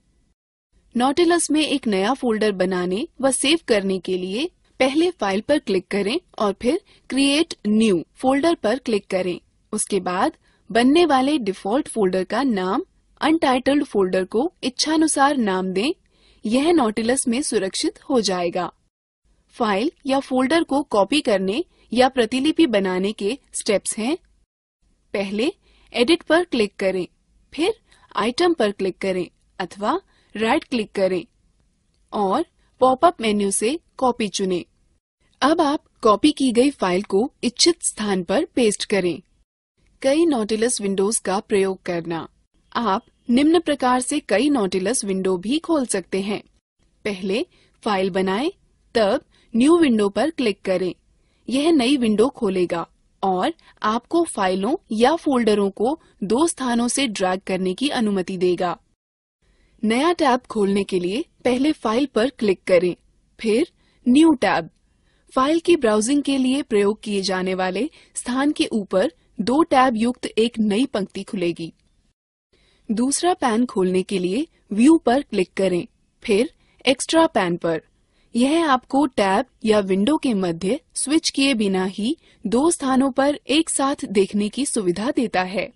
S2: नोटिलस में एक नया फोल्डर बनाने व सेव करने के लिए पहले फ़ाइल पर क्लिक करें और फिर क्रिएट न्यू फोल्डर पर क्लिक करें। उसके बाद बनने वाले डिफ़ॉल्ट फोल्डर का नाम, अनटाइटल्ड फोल्डर को इच्छानुसार नाम दें। यह नोटिलस में सुरक्षित हो जाएगा। फ़ाइल या फोल्डर को कॉपी करने या प्रतिलिपि बनाने के स्टेप्स हैं। पहले एडिट पर क्लिक करें फिर आइटम पर क्लिक करें अथवा राइट क्लिक करें और पॉपअप मेन्यू से कॉपी चुनें। अब आप कॉपी की गई फ़ाइल को इच्छित स्थान पर पेस्ट करें। कई नोटिलस विंडोज़ का प्रयोग करना। आप निम्न प्रकार से कई नोटिलस विंडो भी खोल सकते हैं। पहले फ़ाइल बनाएँ, तब न्यू विंडो पर क्लिक करें। यह नई विंडो खोलेगा और आपको फाइलों या फोल्डरों को दो स्थानों से ड्रैग करने की अनुमति देगा। नया टैब खोलने के लिए पहले फ़ाइल पर क्लिक करें, फिर न्यू टैब। फ़ाइल की ब्राउजिंग के लिए प्रयोग किए जाने वाले स्थान के ऊपर दो टैब युक्त एक नई पंक्ति खुलेगी। दूसरा पैन खोलने के लिए व्यू पर क्लिक करें, फिर एक्स्ट्रा पैन पर। यह आपको टैब या विंडो के मध्य स्विच किए बिना ही दो स्थानों पर एक साथ देखने की सुविधा देता है।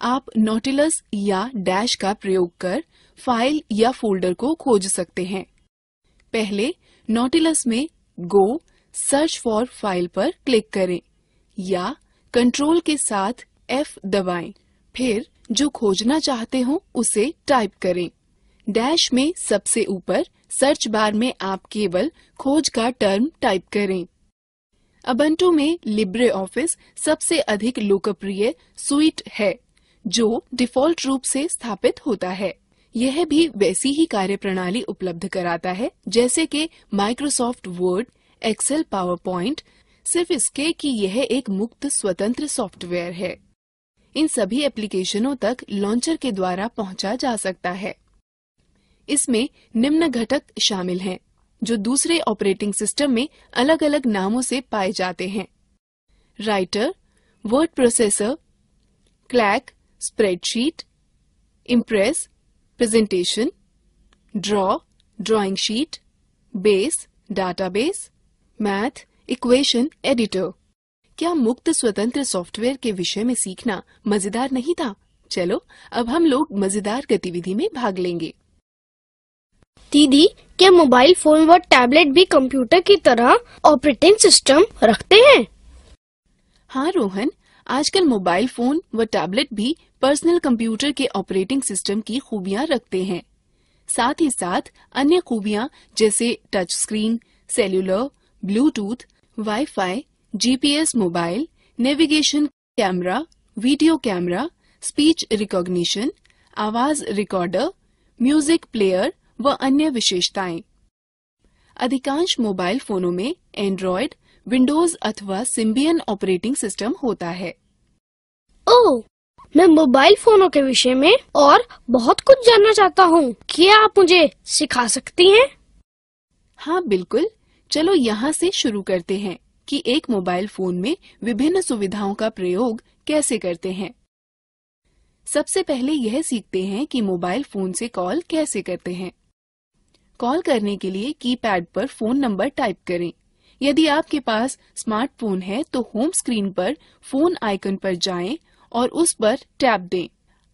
S2: आप नोटिलस या डैश का प्रयोग कर फ़ाइल या फोल्डर को खोज सकते हैं। पहले नोटिलस में गो सर्च फॉर फ़ाइल पर क्लिक करें या कंट्रोल के साथ F दबाएँ। फिर जो खोजना चाहते हो उसे टाइप करें। डैश में सबसे ऊपर सर्च बार में आप केवल खोज का टर्म टाइप करें। अबंटो में लिब्रे ऑफ़िस सबसे अधिक लोकप्रिय सुइट है, जो डिफ़ॉल्ट रूप से स्थापित होता है। यह भी वैसी ही कार्यप्रणाली उपलब्ध कराता है, जैसे कि Microsoft Word Excel PowerPoint सिर्फ़ इसके कि यह एक मुक्त स्वतंत्र सॉफ्टवेयर है। इन सभी एप्लीकेशनों तक लॉन्चर के द्वारा पहुँचा जा सकता है। इसमें निम्न घटक शामिल हैं, जो दूसरे ऑपरेटिंग सिस्टम में अलग अलग नामों से पाए जाते हैं। Writer word processor calc spreadsheet impress presentation draw drawing sheet base database math equation editor. क्या मुक्त स्वतंत्र सॉफ्टवेयर के विषय में सीखना मज़ेदार नहीं था? चलो अब हम लोग मज़ेदार गतिविधि में भाग लेंगे।
S1: दीदी क्या मोबाइल फ़ोन व टैबलेट भी कंप्यूटर की तरह ऑपरेटिंग सिस्टम रखते हैं।
S2: हाँ रोहन, आजकल मोबाइल फ़ोन व टैबलेट भी पर्सनल कंप्यूटर के ऑपरेटिंग सिस्टम की खूबियाँ रखते हैं। साथ ही साथ अन्य खूबियाँ जैसे touch screen, cellular, Bluetooth, wifi, GPS mobile, navigation camera, video camera, speech recognition, आवाज़ रिकॉर्डर, म्यूज़िक प्लेयर व अन्य विशेषताएँ। अधिकांश मोबाइल फोनों में एंड्रॉयड विंडोज़ अथवा सिम्बियन ऑपरेटिंग सिस्टम होता है।
S1: ओ, मैं मोबाइल फोनों के विषय में और बहुत कुछ जानना चाहता हूँ। क्या आप मुझे सिखा सकती हैं?
S2: हाँ बिल्कुल। चलो यहाँ से शुरू करते हैं कि एक मोबाइल फ़ोन में विभिन्न सुविधाओं का प्रयोग कैसे करते हैं। सबसे पहले यह सीखते हैं कि मोबाइल फ़ोन से कॉल कैसे करते हैं। कॉल करने के लिए कीपैड पर फ़ोन नंबर टाइप करें। यदि आपके पास स्मार्टफ़ोन है तो होम स्क्रीन पर फ़ोन आइकन पर जाएँ और उस पर टैप दें।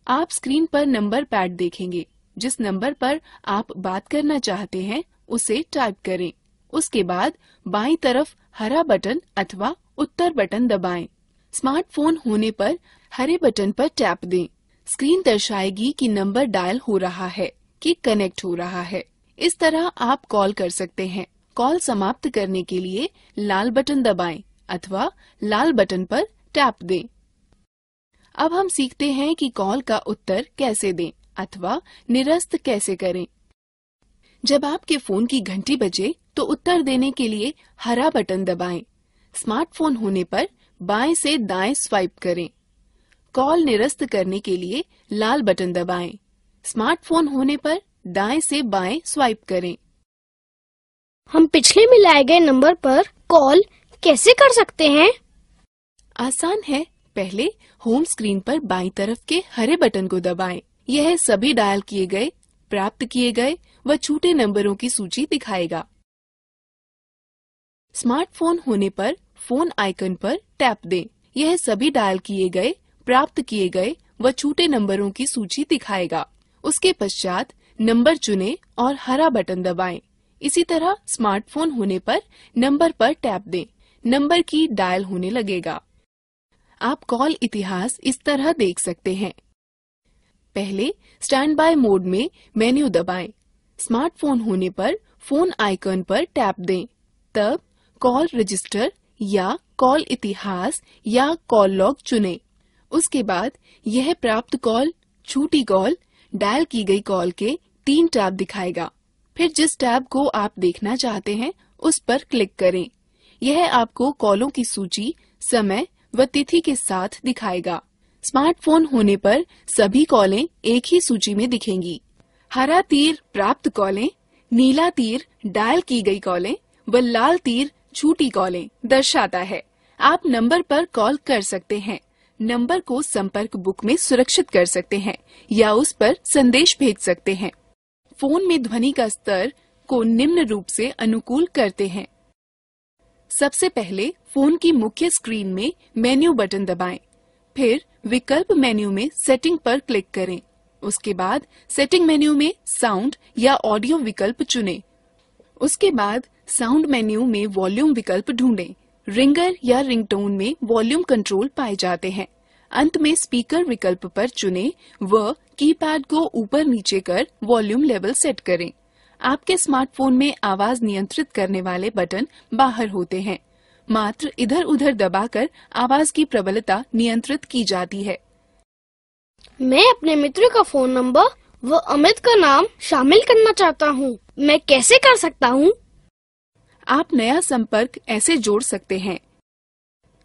S2: आप स्क्रीन पर नंबर पैड देखेंगे। जिस नंबर पर आप बात करना चाहते हैं, उसे टाइप करें। उसके बाद बाईं तरफ़ हरा बटन अथवा उत्तर बटन दबाएँ। स्मार्टफ़ोन होने पर हरे बटन पर टैप दें। स्क्रीन दर्शाएगी कि नंबर डायल हो रहा है, कि कनेक्ट हो रहा है। इस तरह आप कॉल कर सकते हैं कॉल समाप्त करने के लिए लाल बटन दबाएँ अथवा लाल बटन पर टैप दें अब हम सीखते हैं कि कॉल का उत्तर कैसे दें अथवा निरस्त कैसे करें जब आपके फ़ोन की घंटी बजे तो उत्तर देने के लिए हरा बटन दबाएँ। स्मार्टफ़ोन होने पर बाएँ से दाएँ स्वाइप करें कॉल निरस्त करने के लिए लाल बटन दबाएँ। स्मार्टफ़ोन होने पर दाएँ से बाएँ स्वाइप करें।
S1: हम पिछले मिलाए गए नंबर पर कॉल कैसे कर सकते हैं?
S2: आसान है। पहले होम स्क्रीन पर बाईं तरफ़ के हरे बटन को दबाएँ। यह सभी डायल किए गए प्राप्त किए गए व छूटे नंबरों की सूची दिखाएगा। स्मार्टफ़ोन होने पर फ़ोन आइकन पर टैप दें। यह सभी डायल किए गए प्राप्त किए गए व छूटे नंबरों की सूची दिखाएगा। उसके पश्चात नंबर चुनें और हरा बटन दबाएँ। इसी तरह स्मार्टफ़ोन होने पर नंबर पर टैप दें नंबर की डायल होने लगेगा आप कॉल इतिहास इस तरह देख सकते हैं पहले स्टैंड बाय मोड में मेन्यू दबाएँ। स्मार्टफ़ोन होने पर फ़ोन आइकन पर टैप दें तब कॉल रजिस्टर या कॉल इतिहास या कॉल लॉग चुनें। उसके बाद यह प्राप्त कॉल, छूटी कॉल, डायल की गई कॉल के तीन टैब दिखाएगा। फिर जिस टैब को आप देखना चाहते हैं, उस पर क्लिक करें। यह आपको कॉलों की सूची, समय व तिथि के साथ दिखाएगा। स्मार्टफ़ोन होने पर सभी कॉलें एक ही सूची में दिखेंगी। हरा तीर प्राप्त कॉलें, नीला तीर डायल की गई कॉलें व लाल तीर छूटी कॉलें दर्शाता है। आप नंबर पर कॉल कर सकते हैं। नंबर को संपर्क बुक में सुरक्षित कर सकते हैं या उस पर संदेश भेज सकते हैं। फ़ोन में ध्वनि का स्तर को निम्न रूप से अनुकूल करते हैं सबसे पहले फ़ोन की मुख्य स्क्रीन में मेन्यू बटन दबाएँ, फिर विकल्प मेन्यू में सेटिंग पर क्लिक करें उसके बाद सेटिंग मेन्यू में साउंड या ऑडियो विकल्प चुनें। उसके बाद साउंड मेन्यू में वॉल्यूम विकल्प ढूंढें। रिंगर या रिंगटोन में वॉल्यूम कंट्रोल पाए जाते हैं अंत में स्पीकर विकल्प पर चुनें व कीपैड को ऊपर नीचे कर वॉल्यूम लेवल सेट करें। आपके स्मार्टफ़ोन में आवाज़ नियंत्रित करने वाले बटन बाहर होते हैं। मात्र इधर उधर दबाकर आवाज़ की प्रबलता नियंत्रित की जाती है।
S1: मैं अपने मित्र का फ़ोन नंबर व अमित का नाम शामिल करना चाहता हूँ। मैं कैसे कर सकता हूँ?
S2: आप नया संपर्क ऐसे जोड़ सकते हैं।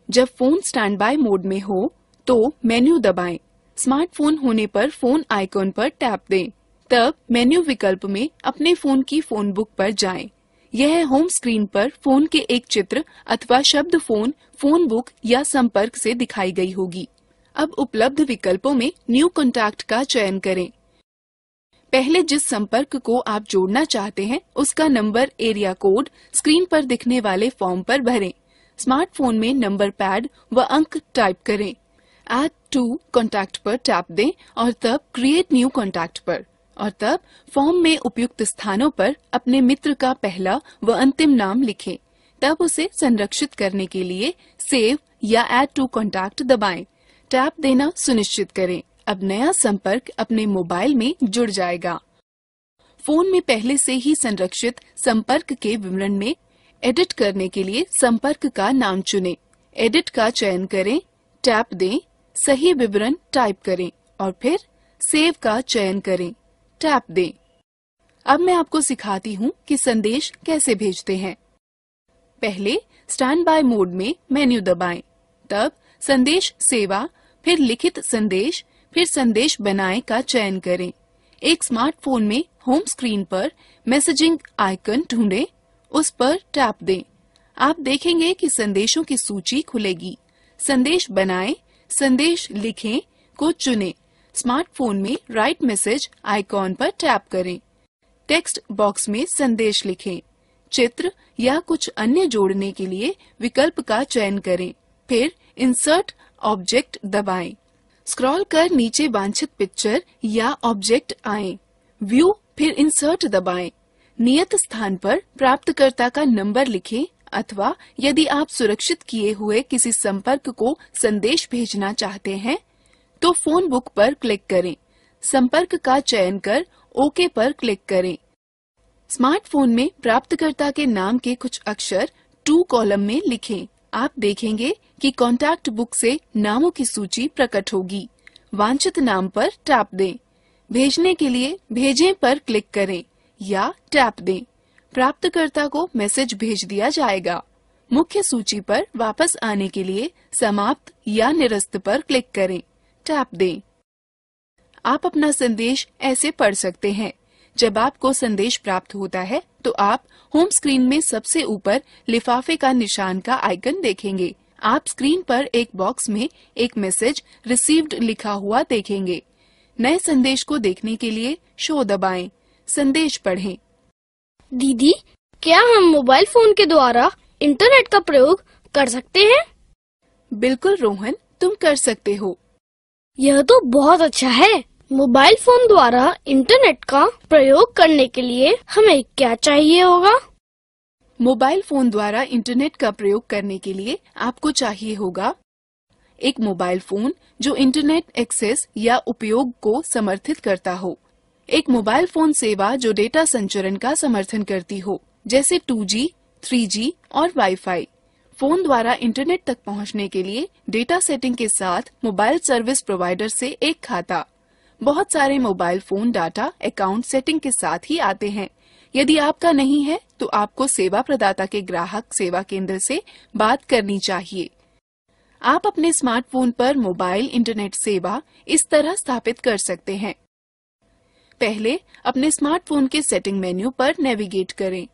S2: जब फ़ोन स्टैंड बाय मोड में हो तो मेन्यू दबाएँ। स्मार्टफ़ोन होने पर फ़ोन आइकॉन पर टैप दें। तब मेन्यू विकल्प में अपने फ़ोन की फ़ोन बुक पर जाएँ। यह होम स्क्रीन पर फ़ोन के एक चित्र अथवा शब्द फ़ोन फ़ोन बुक या संपर्क से दिखाई गई होगी। अब उपलब्ध विकल्पों में न्यू कॉन्टैक्ट का चयन करें। पहले जिस संपर्क को आप जोड़ना चाहते हैं, उसका नंबर एरिया कोड स्क्रीन पर दिखने वाले फॉर्म पर भरें। स्मार्टफ़ोन में नंबर पैड व अंक टाइप करें। एड टू कॉन्टैक्ट पर टैप दें और तब क्रिएट न्यू कॉन्टैक्ट पर। और तब फॉर्म में उपयुक्त स्थानों पर अपने मित्र का पहला व अंतिम नाम लिखें। तब उसे संरक्षित करने के लिए सेव या एड टू कॉन्टैक्ट दबाएँ। टैप देना सुनिश्चित करें। अब नया संपर्क अपने मोबाइल में जुड़ जाएगा। फ़ोन में पहले से ही संरक्षित संपर्क के विवरण में एडिट करने के लिए संपर्क का नाम चुनें। एडिट का चयन करें। टैप दें। सही विवरण टाइप करें और फिर सेव का चयन करें। टैप दें। अब मैं आपको सिखाती हूँ कि संदेश कैसे भेजते हैं। पहले स्टैंड बाय मोड में मेन्यू दबाएँ, तब संदेश सेवा फिर लिखित संदेश फिर संदेश बनाए का चयन करें। एक स्मार्टफ़ोन में होम स्क्रीन पर मैसेजिंग आइकन ढूंढें, उस पर टैप दें। आप देखेंगे कि संदेशों की सूची खुलेगी। संदेश बनाएँ, संदेश लिखें को चुनें। स्मार्टफ़ोन में राइट मैसेज आइकॉन पर टैप करें। टेक्स्ट बॉक्स में संदेश लिखें। चित्र या कुछ अन्य जोड़ने के लिए विकल्प का चयन करें। फिर इंसर्ट ऑब्जेक्ट दबाएँ। स्क्रॉल कर नीचे वांछित पिक्चर या ऑब्जेक्ट आए। व्यू फिर इंसर्ट दबाएँ। नियत स्थान पर प्राप्तकर्ता का नंबर लिखें। अथवा यदि आप सुरक्षित किए हुए किसी संपर्क को संदेश भेजना चाहते हैं तो फ़ोन बुक पर क्लिक करें। संपर्क का चयन कर ओके पर क्लिक करें। स्मार्टफ़ोन में प्राप्तकर्ता के नाम के कुछ अक्षर टू कॉलम में लिखें। आप देखेंगे कि कॉन्टैक्ट बुक से नामों की सूची प्रकट होगी। वांछित नाम पर टैप दें। भेजने के लिए भेजें पर क्लिक करें या टैप दें। प्राप्तकर्ता को मैसेज भेज दिया जाएगा। मुख्य सूची पर वापस आने के लिए समाप्त या निरस्त पर क्लिक करें। टैप दें। आप अपना संदेश ऐसे पढ़ सकते हैं। जब आपको संदेश प्राप्त होता है तो आप होम स्क्रीन में सबसे ऊपर लिफाफे का निशान का आइकन देखेंगे। आप स्क्रीन पर एक बॉक्स में एक मैसेज रिसीव्ड लिखा हुआ देखेंगे। नए संदेश को देखने के लिए शो दबाएँ, संदेश पढ़ें।
S1: दीदी क्या हम मोबाइल फ़ोन के द्वारा इंटरनेट का प्रयोग कर सकते हैं?
S2: बिल्कुल रोहन तुम कर सकते हो।
S1: यह तो बहुत अच्छा है। मोबाइल फ़ोन द्वारा इंटरनेट का प्रयोग करने के लिए हमें क्या चाहिए होगा?
S2: मोबाइल फ़ोन द्वारा इंटरनेट का प्रयोग करने के लिए आपको चाहिए होगा एक मोबाइल फ़ोन जो इंटरनेट एक्सेस या उपयोग को समर्थित करता हो। एक मोबाइल फ़ोन सेवा जो डेटा संचरण का समर्थन करती हो जैसे 2G, 3G और वाईफाई फ़ोन द्वारा इंटरनेट तक पहुँचने के लिए डेटा सेटिंग के साथ मोबाइल सर्विस प्रोवाइडर से एक खाता। बहुत सारे mobile phone data account setting के साथ ही आते हैं। यदि आपका नहीं है तो आपको सेवा प्रदाता के ग्राहक सेवा केंद्र से बात करनी चाहिए। आप अपने स्मार्टफ़ोन पर मोबाइल इंटरनेट सेवा इस तरह स्थापित कर सकते हैं। पहले अपने स्मार्टफ़ोन के सेटिंग मेन्यू पर नेविगेट करें।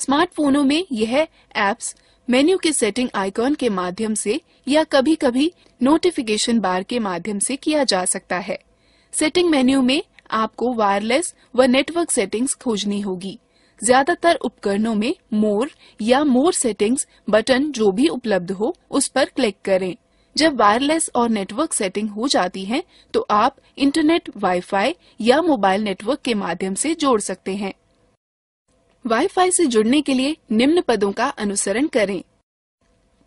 S2: स्मार्टफोनों में यह एप्स मेन्यू के सेटिंग आइकॉन के माध्यम से या कभी कभी नोटिफिकेशन बार के माध्यम से किया जा सकता है। सेटिंग मेन्यू में आपको वायरलेस व नेटवर्क सेटिंग्स खोजनी होगी। ज़्यादातर उपकरणों में मोर या मोर सेटिंग्स बटन जो भी उपलब्ध हो, उस पर क्लिक करें। जब वायरलेस और नेटवर्क सेटिंग हो जाती है तो आप इंटरनेट वाईफाई या मोबाइल नेटवर्क के माध्यम से जोड़ सकते हैं। वाईफाई से जुड़ने के लिए निम्न पदों का अनुसरण करें।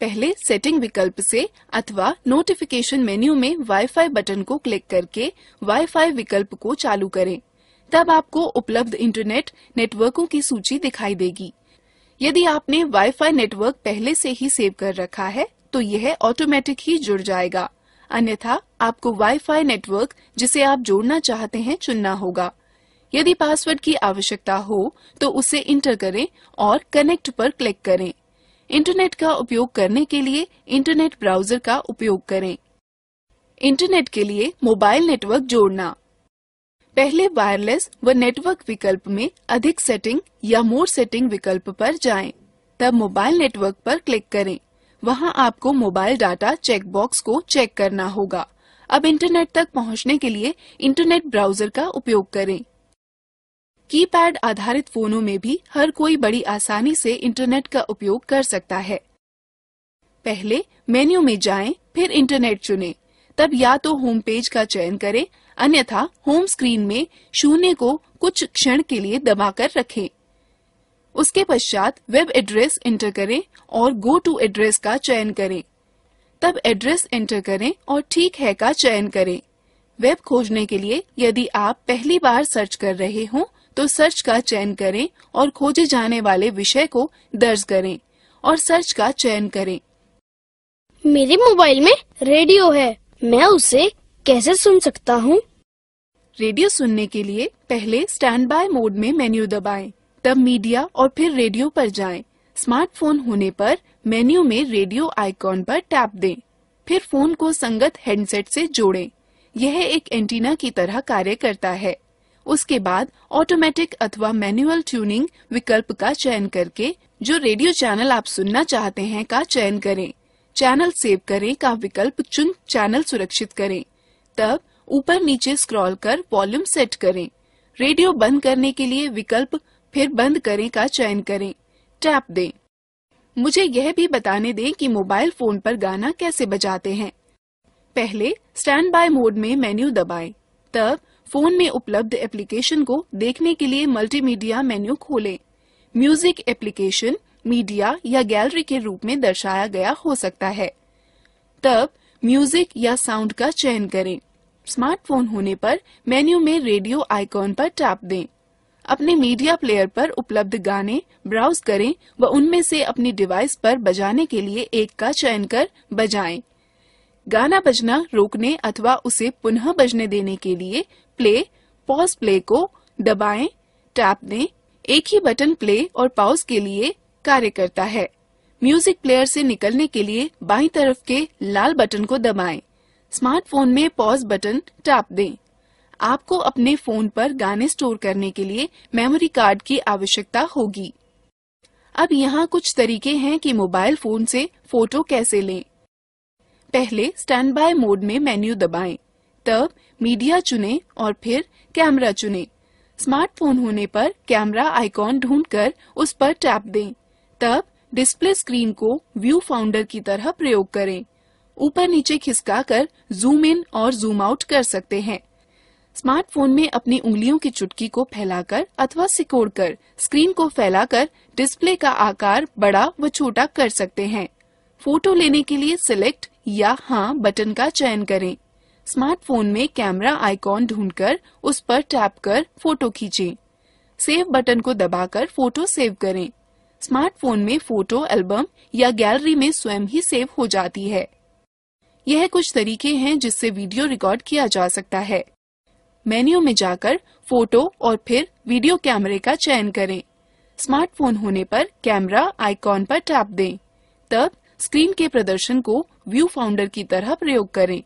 S2: पहले सेटिंग विकल्प से अथवा नोटिफिकेशन मेन्यू में वाईफाई बटन को क्लिक करके वाईफाई विकल्प को चालू करें। तब आपको उपलब्ध इंटरनेट नेटवर्कों की सूची दिखाई देगी। यदि आपने वाईफाई नेटवर्क पहले से ही सेव कर रखा है तो यह ऑटोमेटिक ही जुड़ जाएगा। अन्यथा, आपको वाईफाई नेटवर्क जिसे आप जोड़ना चाहते हैं, चुनना होगा। यदि पासवर्ड की आवश्यकता हो तो उसे इंटर करें और कनेक्ट पर क्लिक करें। इंटरनेट का उपयोग करने के लिए इंटरनेट ब्राउज़र का उपयोग करें। इंटरनेट के लिए मोबाइल नेटवर्क जोड़ना। पहले वायरलेस व नेटवर्क विकल्प में अधिक सेटिंग या मोर सेटिंग विकल्प पर जाएँ। तब मोबाइल नेटवर्क पर क्लिक करें। वहाँ आपको मोबाइल डाटा चेक बॉक्स को चेक करना होगा। अब इंटरनेट तक पहुँचने के लिए इंटरनेट ब्राउज़र का उपयोग करें। कीपैड आधारित फोनों में भी हर कोई बड़ी आसानी से इंटरनेट का उपयोग कर सकता है। पहले मेन्यू में जाएँ, फिर इंटरनेट चुनें। तब या तो होम पेज का चयन करें अन्यथा होम स्क्रीन में शून्य को कुछ क्षण के लिए दबाकर रखें। उसके पश्चात वेब एड्रेस एंटर करें और गो टू एड्रेस का चयन करें। तब एड्रेस एंटर करें और ठीक है का चयन करें। वेब खोजने के लिए यदि आप पहली बार सर्च कर रहे हों तो सर्च का चयन करें और खोजे जाने वाले विषय को दर्ज करें और सर्च का चयन करें।
S1: मेरे मोबाइल में रेडियो है। मैं उसे कैसे सुन सकता हूँ?
S2: रेडियो सुनने के लिए पहले स्टैंड बाय मोड में मेन्यू दबाएँ, तब मीडिया और फिर रेडियो पर जाएँ। स्मार्टफ़ोन होने पर मेन्यू में रेडियो आइकॉन पर टैप दें। फिर फ़ोन को संगत हैंडसेट से जोड़ें। यह एक एंटीना की तरह कार्य करता है। उसके बाद ऑटोमेटिक अथवा मैनुअल ट्यूनिंग विकल्प का चयन करके, जो रेडियो चैनल आप सुनना चाहते हैं का चयन करें। चैनल सेव करें का विकल्प चुन चैनल सुरक्षित करें। तब ऊपर नीचे स्क्रॉल कर वॉल्यूम सेट करें। रेडियो बंद करने के लिए विकल्प फिर बंद करें का चयन करें। टैप दें। मुझे यह भी बताने दें कि मोबाइल फ़ोन पर गाना कैसे बजाते हैं। पहले स्टैंड बाय मोड में मेन्यू दबाएँ, तब फ़ोन में उपलब्ध एप्लीकेशन को देखने के लिए मल्टीमीडिया मेन्यू खोलें। म्यूज़िक एप्लीकेशन मीडिया या गैलरी के रूप में दर्शाया गया हो सकता है। तब म्यूज़िक या साउंड का चयन करें। स्मार्टफ़ोन होने पर मेन्यू में रेडियो आइकॉन पर टैप दें। अपने मीडिया प्लेयर पर उपलब्ध गाने ब्राउज करें व उनमें से अपनी डिवाइस पर बजाने के लिए एक का चयन कर बजाएँ। गाना बजना रोकने अथवा उसे पुनः बजने देने के लिए प्ले पॉज प्ले को दबाएँ, टैप दें एक ही बटन प्ले और पॉज के लिए कार्य करता है म्यूज़िक प्लेयर से निकलने के लिए बाई तरफ़ के लाल बटन को दबाएँ। स्मार्टफ़ोन में पॉज बटन टैप दें आपको अपने फ़ोन पर गाने स्टोर करने के लिए मेमोरी कार्ड की आवश्यकता होगी। अब यहाँ कुछ तरीके हैं कि मोबाइल फ़ोन से फ़ोटो कैसे लें। पहले स्टैंड बाय मोड में मेन्यू दबाएँ, तब मीडिया चुनें और फिर कैमरा चुनें। स्मार्टफ़ोन होने पर कैमरा आइकॉन ढूंढकर उस पर टैप दें। तब डिस्प्ले स्क्रीन को व्यू फाउंडर की तरह प्रयोग करें। ऊपर नीचे खिसकाकर जूम इन और जूम आउट कर सकते हैं। स्मार्टफ़ोन में अपनी उंगलियों की चुटकी को फैलाकर अथवा सिकोड़कर, स्क्रीन को फैलाकर डिस्प्ले का आकार बड़ा व छोटा कर सकते हैं। फ़ोटो लेने के लिए सिलेक्ट या हाँ बटन का चयन करें। स्मार्टफ़ोन में कैमरा आइकॉन ढूंढकर उस पर टैप कर फ़ोटो खींचें। सेव बटन को दबाकर फ़ोटो सेव करें। स्मार्टफ़ोन में फ़ोटो एल्बम या गैलरी में स्वयं ही सेव हो जाती है। यह कुछ तरीके हैं जिससे वीडियो रिकॉर्ड किया जा सकता है। मेन्यू में जाकर फ़ोटो और फिर वीडियो कैमरे का चयन करें। स्मार्टफ़ोन होने पर कैमरा आइकॉन पर टैप दें। तब स्क्रीन के प्रदर्शन को व्यू फाउंडर की तरह प्रयोग करें।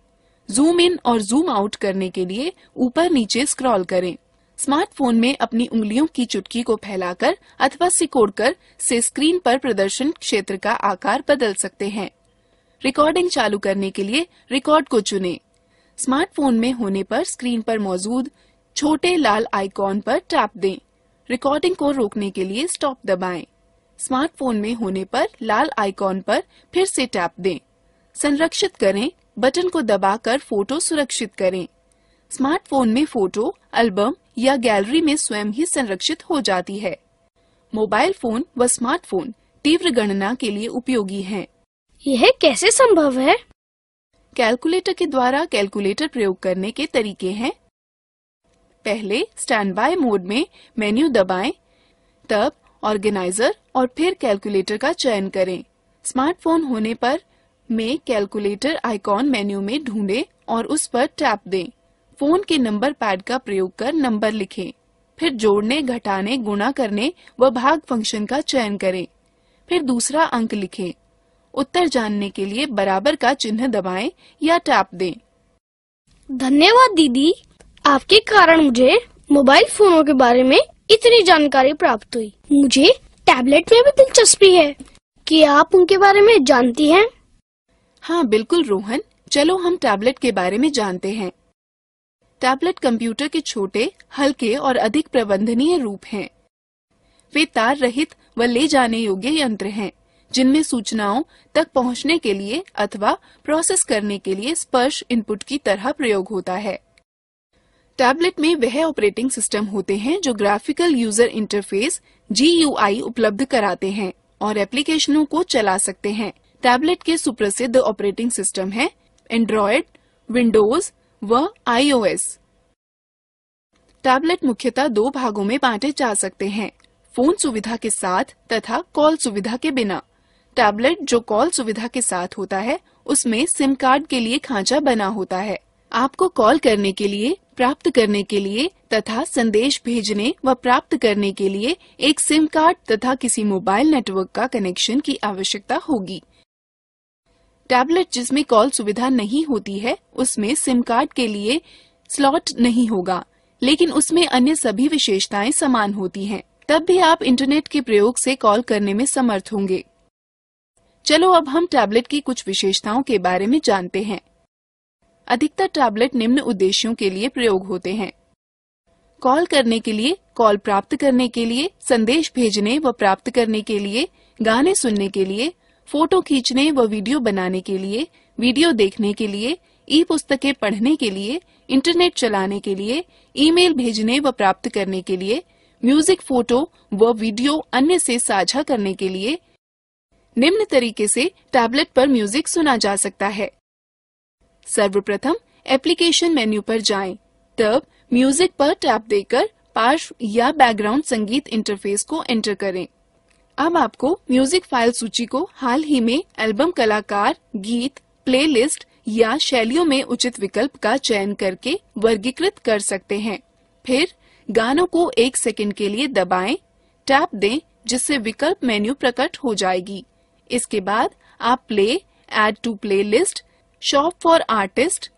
S2: जूम इन और जूम आउट करने के लिए ऊपर नीचे स्क्रॉल करें। स्मार्टफ़ोन में अपनी उंगलियों की चुटकी को फैलाकर अथवा सिकोड़कर से स्क्रीन पर प्रदर्शन क्षेत्र का आकार बदल सकते हैं। रिकॉर्डिंग चालू करने के लिए रिकॉर्ड को चुनें। स्मार्टफ़ोन में होने पर स्क्रीन पर मौजूद छोटे लाल आइकॉन पर टैप दें। रिकॉर्डिंग को रोकने के लिए स्टॉप दबाएँ। स्मार्टफ़ोन में होने पर लाल आइकॉन पर फिर से टैप दें। संरक्षित करें, बटन को दबाकर फ़ोटो सुरक्षित करें। स्मार्टफ़ोन में फ़ोटो, एल्बम या गैलरी में स्वयं ही संरक्षित हो जाती है। मोबाइल फ़ोन व स्मार्टफ़ोन तीव्र गणना के लिए उपयोगी हैं।
S1: यह कैसे संभव है?
S2: कैलकुलेटर के द्वारा कैलकुलेटर प्रयोग करने के तरीके हैं। पहले स्टैंड बाय मोड में मेन्यू दबाएँ, तब ऑर्गेनाइजर और फिर कैलकुलेटर का चयन करें। स्मार्टफ़ोन होने पर में कैलकुलेटर आइकॉन मेन्यू में ढूंढें और उस पर टैप दें। फ़ोन के नंबर पैड का प्रयोग कर नंबर लिखें। फिर जोड़ने घटाने गुणा करने व भाग फ़ंक्शन का चयन करें। फिर दूसरा अंक लिखें। उत्तर जानने के लिए बराबर का चिन्ह दबाएँ या टैप दें।
S1: धन्यवाद दीदी। आपके कारण मुझे मोबाइल फोनों के बारे में इतनी जानकारी प्राप्त हुई। मुझे टैबलेट में भी दिलचस्पी है। क्या आप उनके बारे में जानती हैं?
S2: हाँ बिल्कुल रोहन। चलो हम टैबलेट के बारे में जानते हैं। टैबलेट कंप्यूटर के छोटे हल्के और अधिक प्रबंधनीय रूप हैं। वे तार रहित व ले जाने योग्य यंत्र हैं। जिनमें सूचनाओं तक पहुँचने के लिए अथवा प्रोसेस करने के लिए स्पर्श इनपुट की तरह प्रयोग होता है। टैबलेट में वह ऑपरेटिंग सिस्टम होते हैं जो ग्राफिकल यूज़र इंटरफेस जीयूआई उपलब्ध कराते हैं और एप्लीकेशनों को चला सकते हैं। टैबलेट के सुप्रसिद्ध ऑपरेटिंग सिस्टम है एंड्रॉयड विंडोज़ व आईओएस टैबलेट मुख्यतः दो भागों में बांटे जा सकते हैं फ़ोन सुविधा के साथ तथा कॉल सुविधा के बिना। टैबलेट जो कॉल सुविधा के साथ होता है, उसमें सिम कार्ड के लिए खांचा बना होता है। आपको कॉल करने के लिए, प्राप्त करने के लिए, तथा संदेश भेजने व प्राप्त करने के लिए एक सिम कार्ड तथा किसी मोबाइल नेटवर्क का कनेक्शन की आवश्यकता होगी। टैबलेट जिसमें कॉल सुविधा नहीं होती है, उसमें सिम कार्ड के लिए स्लॉट नहीं होगा, लेकिन उसमें अन्य सभी विशेषताएँ समान होती हैं। तब भी आप इंटरनेट के प्रयोग से कॉल करने में समर्थ होंगे। चलो अब हम टैबलेट की कुछ विशेषताओं के बारे में जानते हैं अधिकतर टैबलेट निम्न उद्देश्यों के लिए प्रयोग होते हैं कॉल करने के लिए कॉल प्राप्त करने के लिए संदेश भेजने व प्राप्त करने के लिए गाने सुनने के लिए फ़ोटो खींचने व वीडियो बनाने के लिए वीडियो देखने के लिए ई पुस्तकें पढ़ने के लिए इंटरनेट चलाने के लिए ईमेल भेजने व प्राप्त करने के लिए म्यूज़िक फ़ोटो व वीडियो अन्य से साझा करने के लिए निम्न तरीके से टैबलेट पर म्यूज़िक सुना जा सकता है। सर्वप्रथम एप्लीकेशन मेन्यू पर जाएँ, तब म्यूज़िक पर टैप देकर पार्श्व या बैकग्राउंड संगीत इंटरफेस को एंटर करें। अब आपको म्यूज़िक फ़ाइल सूची को हाल ही में एल्बम कलाकार गीत प्लेलिस्ट या शैलियों में उचित विकल्प का चयन करके वर्गीकृत कर सकते हैं। फिर गानों को एक सेकंड के लिए दबाएँ, टैप दें जिससे विकल्प मेन्यू प्रकट हो जाएगी। इसके बाद आप play add to playlist shop for artist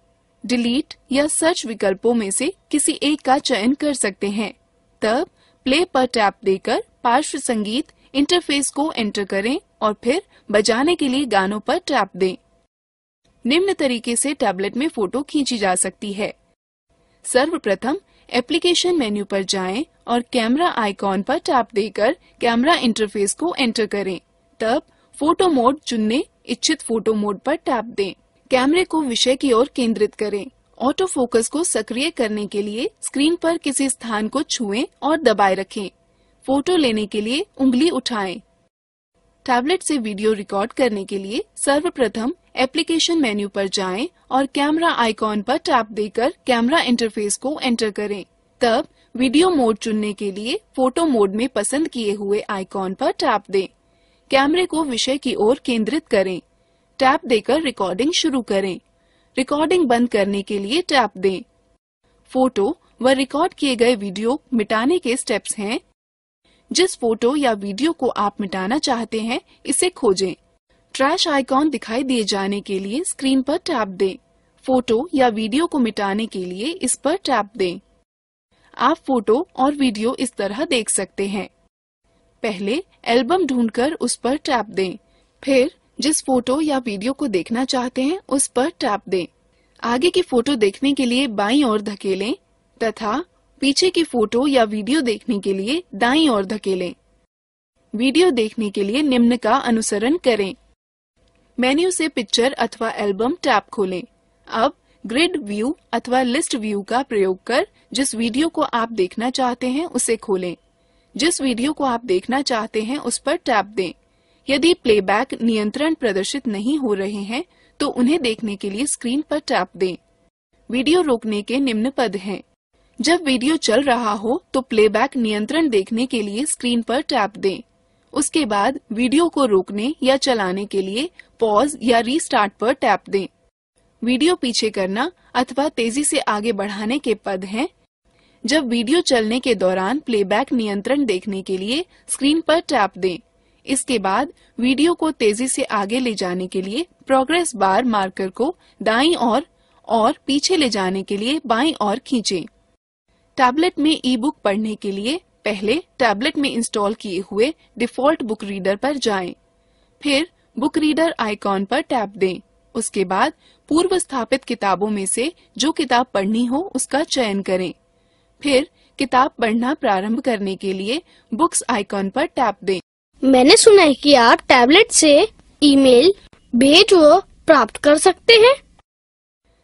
S2: delete या सर्च विकल्पों में से किसी एक का चयन कर सकते हैं। तब प्ले पर टैप देकर पार्श्व संगीत इंटरफेस को एंटर करें और फिर बजाने के लिए गानों पर टैप दें। निम्न तरीके से टैबलेट में फ़ोटो खींची जा सकती है। सर्वप्रथम एप्लीकेशन मेन्यू पर जाएँ और कैमरा आइकॉन पर टैप देकर कैमरा इंटरफेस को एंटर करें। तब फ़ोटो मोड चुनने, इच्छित फ़ोटो मोड पर टैप दें। कैमरे को विषय की ओर केंद्रित करें। ऑटो फोकस को सक्रिय करने के लिए स्क्रीन पर किसी स्थान को छुएँ और दबाए रखें। फ़ोटो लेने के लिए उंगली उठाएँ। टैबलेट से वीडियो रिकॉर्ड करने के लिए सर्वप्रथम एप्लीकेशन मेन्यू पर जाएँ और कैमरा आइकॉन पर टैप देकर कैमरा इंटरफेस को एंटर करें। तब वीडियो मोड चुनने के लिए फ़ोटो मोड में पसंद किए हुए आइकॉन पर टैप दें। कैमरे को विषय की ओर केंद्रित करें। टैप देकर रिकॉर्डिंग शुरू करें। रिकॉर्डिंग बंद करने के लिए टैप दें। फ़ोटो व रिकॉर्ड किए गए वीडियो मिटाने के स्टेप्स हैं। जिस फ़ोटो या वीडियो को आप मिटाना चाहते हैं, इसे खोजें। ट्रैश आइकॉन दिखाई दिए जाने के लिए स्क्रीन पर टैप दें। फ़ोटो या वीडियो को मिटाने के लिए इस पर टैप दें। आप फ़ोटो और वीडियो इस तरह देख सकते हैं। पहले एल्बम ढूंढकर उस पर टैप दें। फिर जिस फ़ोटो या वीडियो को देखना चाहते हैं, उस पर टैप दें। आगे की फ़ोटो देखने के लिए बाईं ओर धकेलें तथा पीछे की फ़ोटो या वीडियो देखने के लिए दाईं ओर धकेलें। वीडियो देखने के लिए निम्न का अनुसरण करें। मेन्यू से पिक्चर अथवा एल्बम टैब खोलें। अब ग्रिड व्यू अथवा लिस्ट व्यू का प्रयोग कर जिस वीडियो को आप देखना चाहते हैं, उसे खोलें। जिस वीडियो को आप देखना चाहते हैं, उस पर टैप दें। यदि प्लेबैक नियंत्रण प्रदर्शित नहीं हो रहे हैं तो उन्हें देखने के लिए स्क्रीन पर टैप दें। वीडियो रोकने के निम्न पद हैं। जब वीडियो चल रहा हो तो प्लेबैक नियंत्रण देखने के लिए स्क्रीन पर टैप दें। उसके बाद वीडियो को रोकने या चलाने के लिए पॉज या रीस्टार्ट पर टैप दें। वीडियो पीछे करना अथवा तेज़ी से आगे बढ़ाने के पद हैं। जब वीडियो चलने के दौरान प्लेबैक नियंत्रण देखने के लिए स्क्रीन पर टैप दें इसके बाद वीडियो को तेज़ी से आगे ले जाने के लिए प्रोग्रेस बार मार्कर को दाईं ओर और पीछे ले जाने के लिए बाईं ओर खींचें। टैबलेट में ई बुक पढ़ने के लिए पहले टैबलेट में इंस्टॉल किए हुए डिफ़ॉल्ट बुक रीडर पर जाएँ। फिर बुक रीडर आइकॉन पर टैप दें उसके बाद पूर्व स्थापित किताबों में से जो किताब पढ़नी हो उसका चयन करें फिर किताब पढ़ना प्रारंभ करने के लिए बुक्स आइकॉन पर टैप दें।
S1: मैंने सुना है कि आप टैबलेट से ईमेल भेज व प्राप्त कर सकते हैं।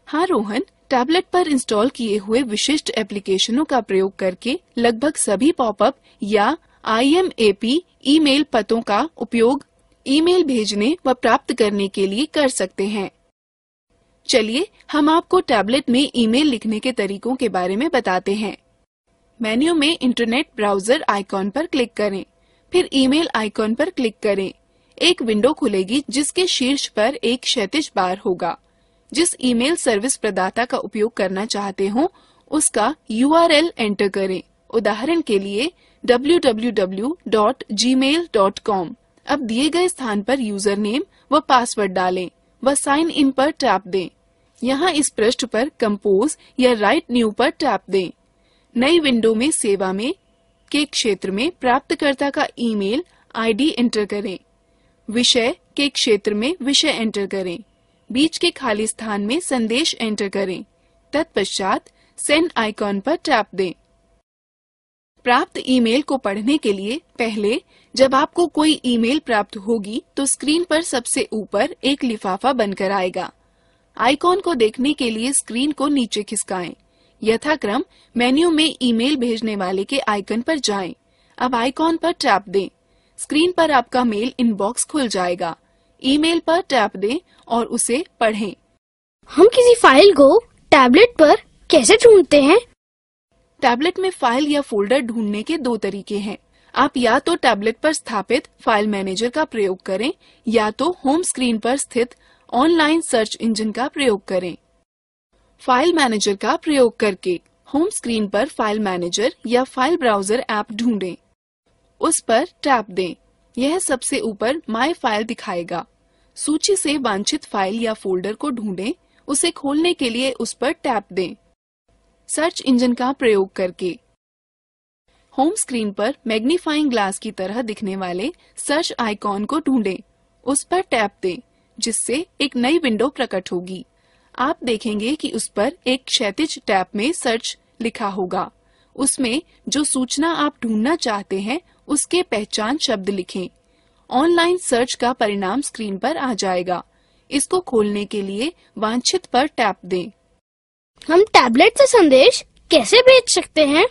S2: हाँ रोहन टैबलेट पर इंस्टॉल किए हुए विशिष्ट एप्लीकेशनों का प्रयोग करके लगभग सभी पॉपअप या आईएमएपी ईमेल पतों का उपयोग ईमेल भेजने व प्राप्त करने के लिए कर सकते हैं। चलिए हम आपको टैबलेट में ईमेल लिखने के तरीकों के बारे में बताते हैं। मेन्यू में इंटरनेट ब्राउज़र आइकॉन पर क्लिक करें। फिर ईमेल आइकॉन पर क्लिक करें। एक विंडो खुलेगी जिसके शीर्ष पर एक क्षैतिज बार होगा। जिस ईमेल सर्विस प्रदाता का उपयोग करना चाहते हो, उसका यूआरएल एंटर करें। उदाहरण के लिए www.gmail.com अब दिए गए स्थान पर यूज़र नेम व पासवर्ड डालें व साइन इन पर टैप दें। यहाँ इस पृष्ठ पर कंपोज या राइट न्यू पर टैप दें। नई विंडो में सेवा में, के क्षेत्र में प्राप्तकर्ता का ईमेल आईडी एंटर करें। विषय, के क्षेत्र में विषय एंटर करें। बीच के खाली स्थान में संदेश एंटर करें। तत्पश्चात सेंड आइकॉन पर टैप दें। प्राप्त ईमेल को पढ़ने के लिए पहले जब आपको कोई ईमेल प्राप्त होगी तो स्क्रीन पर सबसे ऊपर एक लिफाफा बनकर आएगा। आइकॉन को देखने के लिए स्क्रीन को नीचे खिसकाएँ। यथाक्रम मेन्यू में ईमेल भेजने वाले के आइकन पर जाएँ। अब आइकॉन पर टैप दें। स्क्रीन पर आपका मेल इनबॉक्स खुल जाएगा। ईमेल पर टैप दें और उसे पढ़ें।
S1: हम किसी फ़ाइल को टैबलेट पर कैसे ढूंढते हैं?
S2: टैबलेट में फ़ाइल या फोल्डर ढूँढने के दो तरीके हैं। आप या तो टैबलेट पर स्थापित फ़ाइल मैनेजर का प्रयोग करें या तो होम स्क्रीन पर स्थित ऑनलाइन सर्च इंजन का प्रयोग करें। फ़ाइल मैनेजर का प्रयोग करके होम स्क्रीन पर फ़ाइल मैनेजर या फ़ाइल ब्राउज़र ऐप ढूंढें। उस पर टैप दें। यह सबसे ऊपर माय फ़ाइल दिखाएगा। सूची से वांछित फ़ाइल या फोल्डर को ढूंढें। उसे खोलने के लिए उस पर टैप दें। सर्च इंजन का प्रयोग करके। होम स्क्रीन पर मैग्नीफाइंग ग्लास की तरह दिखने वाले सर्च आइकॉन को ढूंढें। उस पर टैप दें, जिससे एक नई विंडो प्रकट होगी। आप देखेंगे कि उस पर एक क्षैतिज टैब में सर्च लिखा होगा। उसमें जो सूचना आप ढूंढना चाहते हैं उसके पहचान शब्द लिखें। ऑनलाइन सर्च का परिणाम स्क्रीन पर आ जाएगा। इसको खोलने के लिए वांछित पर टैप दें।
S1: हम टैबलेट से संदेश कैसे भेज सकते हैं?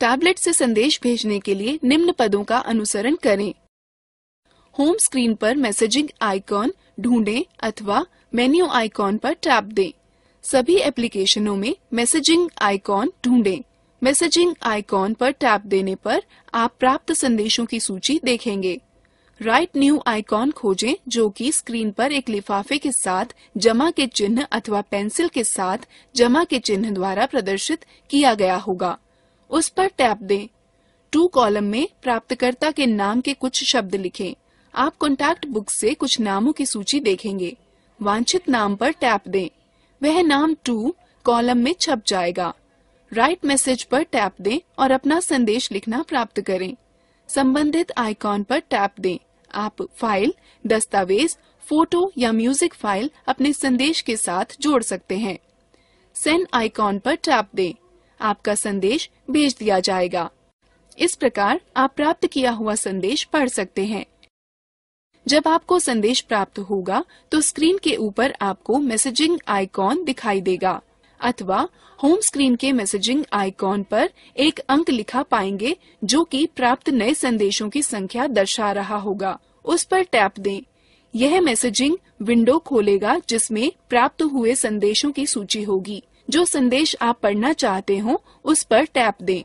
S2: टैबलेट से संदेश भेजने के लिए निम्न पदों का अनुसरण करें। होम स्क्रीन पर मैसेजिंग आइकॉन ढूंढें अथवा मेन्यू आइकॉन पर टैप दें। सभी एप्लीकेशनों में मैसेजिंग आइकॉन ढूंढें। मैसेजिंग आइकॉन पर टैप देने पर आप प्राप्त संदेशों की सूची देखेंगे। राइट न्यू आइकॉन खोजें जो कि स्क्रीन पर एक लिफाफे के साथ, जमा के चिन्ह अथवा पेंसिल के साथ, जमा के चिन्ह द्वारा प्रदर्शित किया गया होगा। उस पर टैप दें। टू कॉलम में प्राप्तकर्ता के नाम के कुछ शब्द लिखें। आप कॉन्टैक्ट बुक से कुछ नामों की सूची देखेंगे। वांछित नाम पर टैप दें। वह नाम टू कॉलम में छप जाएगा। राइट मैसेज पर टैप दें और अपना संदेश लिखना प्राप्त करें। संबंधित आइकॉन पर टैप दें। आप फ़ाइल, दस्तावेज़, फ़ोटो या म्यूज़िक फ़ाइल अपने संदेश के साथ जोड़ सकते हैं। सेंड आइकॉन पर टैप दें। आपका संदेश भेज दिया जाएगा। इस प्रकार आप प्राप्त किया हुआ संदेश पढ़ सकते हैं। जब आपको संदेश प्राप्त होगा तो स्क्रीन के ऊपर आपको मैसेजिंग आइकॉन दिखाई देगा। अथवा होम स्क्रीन के मैसेजिंग आइकॉन पर एक अंक लिखा पाएँगे, जो कि प्राप्त नए संदेशों की संख्या दर्शा रहा होगा। उस पर टैप दें। यह मैसेजिंग विंडो खोलेगा, जिसमें प्राप्त हुए संदेशों की सूची होगी। जो संदेश आप पढ़ना चाहते हो, उस पर टैप दें।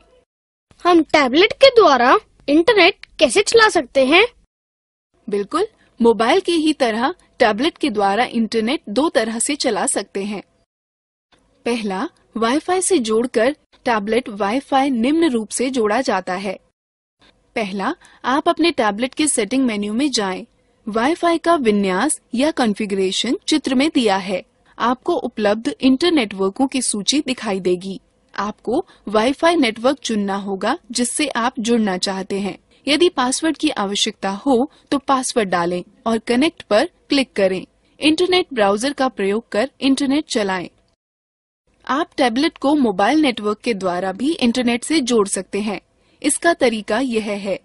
S1: हम टैबलेट के द्वारा इंटरनेट कैसे चला सकते हैं?
S2: बिल्कुल, मोबाइल की ही तरह टैबलेट के द्वारा इंटरनेट दो तरह से चला सकते हैं। पहला, वाईफाई से जोड़कर टैबलेट वाईफाई निम्न रूप से जोड़ा जाता है। पहला, आप अपने टैबलेट के सेटिंग मेन्यू में जाएँ। वाईफाई का विन्यास या कॉन्फ़िगरेशन चित्र में दिया है। आपको उपलब्ध इंटर नेटवर्कों की सूची दिखाई देगी। आपको वाईफाई नेटवर्क चुनना होगा जिससे आप जुड़ना चाहते हैं। यदि पासवर्ड की आवश्यकता हो तो पासवर्ड डालें और कनेक्ट पर क्लिक करें। इंटरनेट ब्राउज़र का प्रयोग कर इंटरनेट चलाएँ। आप टैबलेट को मोबाइल नेटवर्क के द्वारा भी इंटरनेट से जोड़ सकते हैं। इसका तरीका यह है।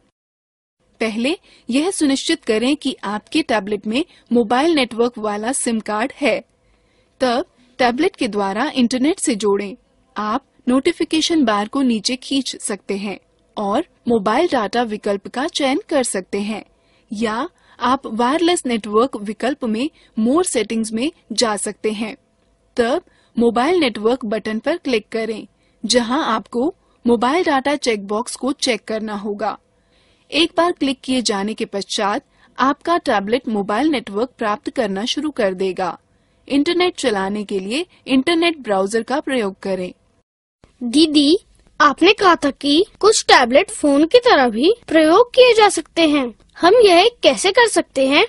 S2: पहले, यह सुनिश्चित करें कि आपके टैबलेट में मोबाइल नेटवर्क वाला सिम कार्ड है। तब टैबलेट के द्वारा इंटरनेट से जोड़ें। आप नोटिफिकेशन बार को नीचे खींच सकते हैं। और मोबाइल डाटा विकल्प का चयन कर सकते हैं, या आप वायरलेस नेटवर्क विकल्प में मोर सेटिंग्स में जा सकते हैं। तब मोबाइल नेटवर्क बटन पर क्लिक करें, जहाँ आपको मोबाइल डाटा चेक बॉक्स को चेक करना होगा। एक बार क्लिक किए जाने के पश्चात आपका टैबलेट मोबाइल नेटवर्क प्राप्त करना शुरू कर देगा। इंटरनेट चलाने के लिए इंटरनेट ब्राउज़र का प्रयोग करें।
S1: दीदी आपने कहा था कि कुछ टैबलेट फ़ोन की तरह भी प्रयोग किए जा सकते हैं। हम यह कैसे कर सकते हैं?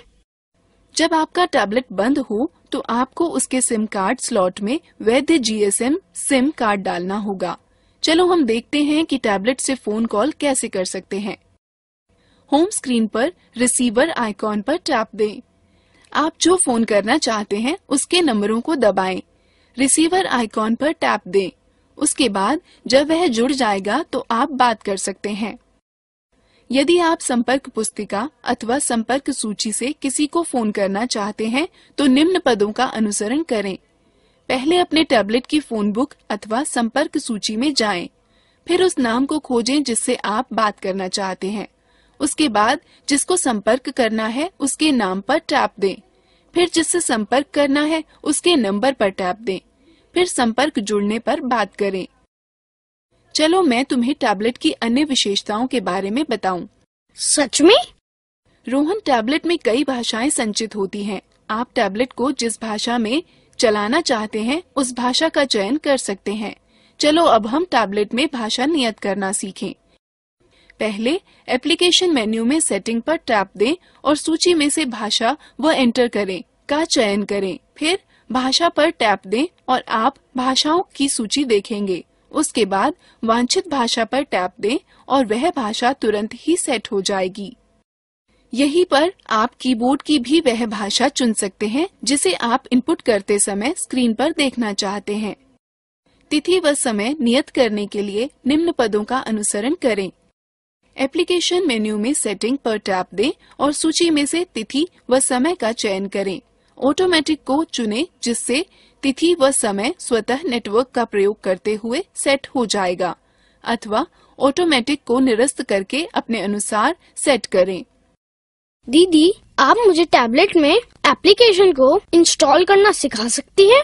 S2: जब आपका टैबलेट बंद हो तो आपको उसके सिम कार्ड स्लॉट में वैध जीएसएम सिम कार्ड डालना होगा। चलो हम देखते हैं कि टैबलेट से फ़ोन कॉल कैसे कर सकते हैं। होम स्क्रीन पर रिसीवर आइकॉन पर टैप दें। आप जो फ़ोन करना चाहते हैं, उसके नंबरों को दबाएँ। रिसीवर आइकॉन पर टैप दें। उसके बाद जब वह जुड़ जाएगा तो आप बात कर सकते हैं। यदि आप संपर्क पुस्तिका अथवा संपर्क सूची से किसी को फ़ोन करना चाहते हैं तो निम्न पदों का अनुसरण करें। पहले अपने टैबलेट की फ़ोन बुक अथवा संपर्क सूची में जाएँ। फिर उस नाम को खोजें जिससे आप बात करना चाहते हैं। उसके बाद जिसको संपर्क करना है, उसके नाम पर टैप दें। फिर जिससे संपर्क करना है, उसके नंबर पर टैप दें। फिर संपर्क जुड़ने पर बात करें। चलो मैं तुम्हें टैबलेट की अन्य विशेषताओं के बारे में बताऊँ।
S1: सच में?
S2: रोहन टैबलेट में कई भाषाएँ संचित होती हैं। आप टैबलेट को जिस भाषा में चलाना चाहते हैं उस भाषा का चयन कर सकते हैं। चलो अब हम टैबलेट में भाषा नियत करना सीखें। पहले एप्लीकेशन मेन्यू में सेटिंग पर टैप दें और सूची में से भाषा व एंटर करें का चयन करें। फिर भाषा पर टैप दें और आप भाषाओं की सूची देखेंगे। उसके बाद वांछित भाषा पर टैप दें और वह भाषा तुरंत ही सेट हो जाएगी। यहीं पर आप कीबोर्ड की भी वह भाषा चुन सकते हैं, जिसे आप इनपुट करते समय स्क्रीन पर देखना चाहते हैं। तिथि व समय नियत करने के लिए निम्न पदों का अनुसरण करें। एप्लीकेशन मेन्यू में सेटिंग पर टैप दें और सूची में से तिथि व समय का चयन करें। ऑटोमेटिक को चुनें जिससे तिथि व समय स्वतः नेटवर्क का प्रयोग करते हुए सेट हो जाएगा अथवा ऑटोमेटिक को निरस्त करके अपने अनुसार सेट करें
S1: दीदी आप मुझे टैबलेट में एप्लीकेशन को इंस्टॉल करना सिखा सकती हैं?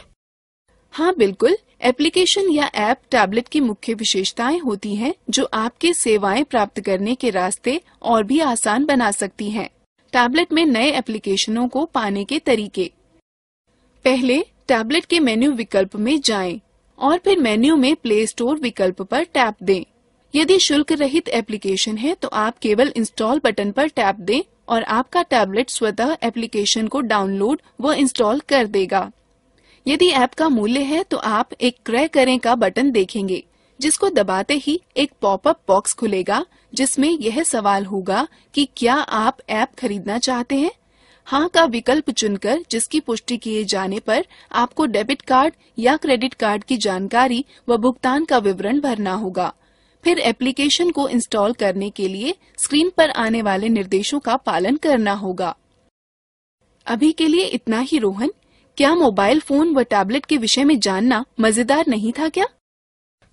S2: हाँ बिल्कुल एप्लीकेशन या ऐप टैबलेट की मुख्य विशेषताएँ होती हैं जो आपके सेवाएँ प्राप्त करने के रास्ते और भी आसान बना सकती हैं। टैबलेट में नए एप्लीकेशनों को पाने के तरीके। पहले, टैबलेट के मेन्यू विकल्प में जाएँ और फिर मेन्यू में प्ले स्टोर विकल्प पर टैप दें। यदि शुल्क रहित एप्लीकेशन है तो आप केवल इंस्टॉल बटन पर टैप दें और आपका टैबलेट स्वतः एप्लीकेशन को डाउनलोड व इंस्टॉल कर देगा। यदि ऐप का मूल्य है तो आप एक क्रय करें का बटन देखेंगे, जिसको दबाते ही एक पॉपअप बॉक्स खुलेगा जिसमें यह सवाल होगा कि क्या आप ऐप खरीदना चाहते हैं? हाँ का विकल्प चुनकर जिसकी पुष्टि किए जाने पर आपको डेबिट कार्ड या क्रेडिट कार्ड की जानकारी व भुगतान का विवरण भरना होगा। फिर एप्लीकेशन को इंस्टॉल करने के लिए स्क्रीन पर आने वाले निर्देशों का पालन करना होगा। अभी के लिए इतना ही, रोहन। क्या मोबाइल फ़ोन व टैबलेट के विषय में जानना मज़ेदार नहीं था क्या?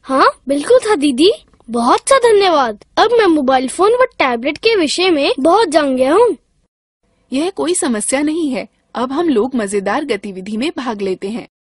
S1: हाँ बिल्कुल था दीदी। बहुत सा धन्यवाद। अब मैं मोबाइल फ़ोन व टैबलेट के विषय में बहुत जान गया हूँ।
S2: यह कोई समस्या नहीं है। अब हम लोग मज़ेदार गतिविधि में भाग लेते हैं।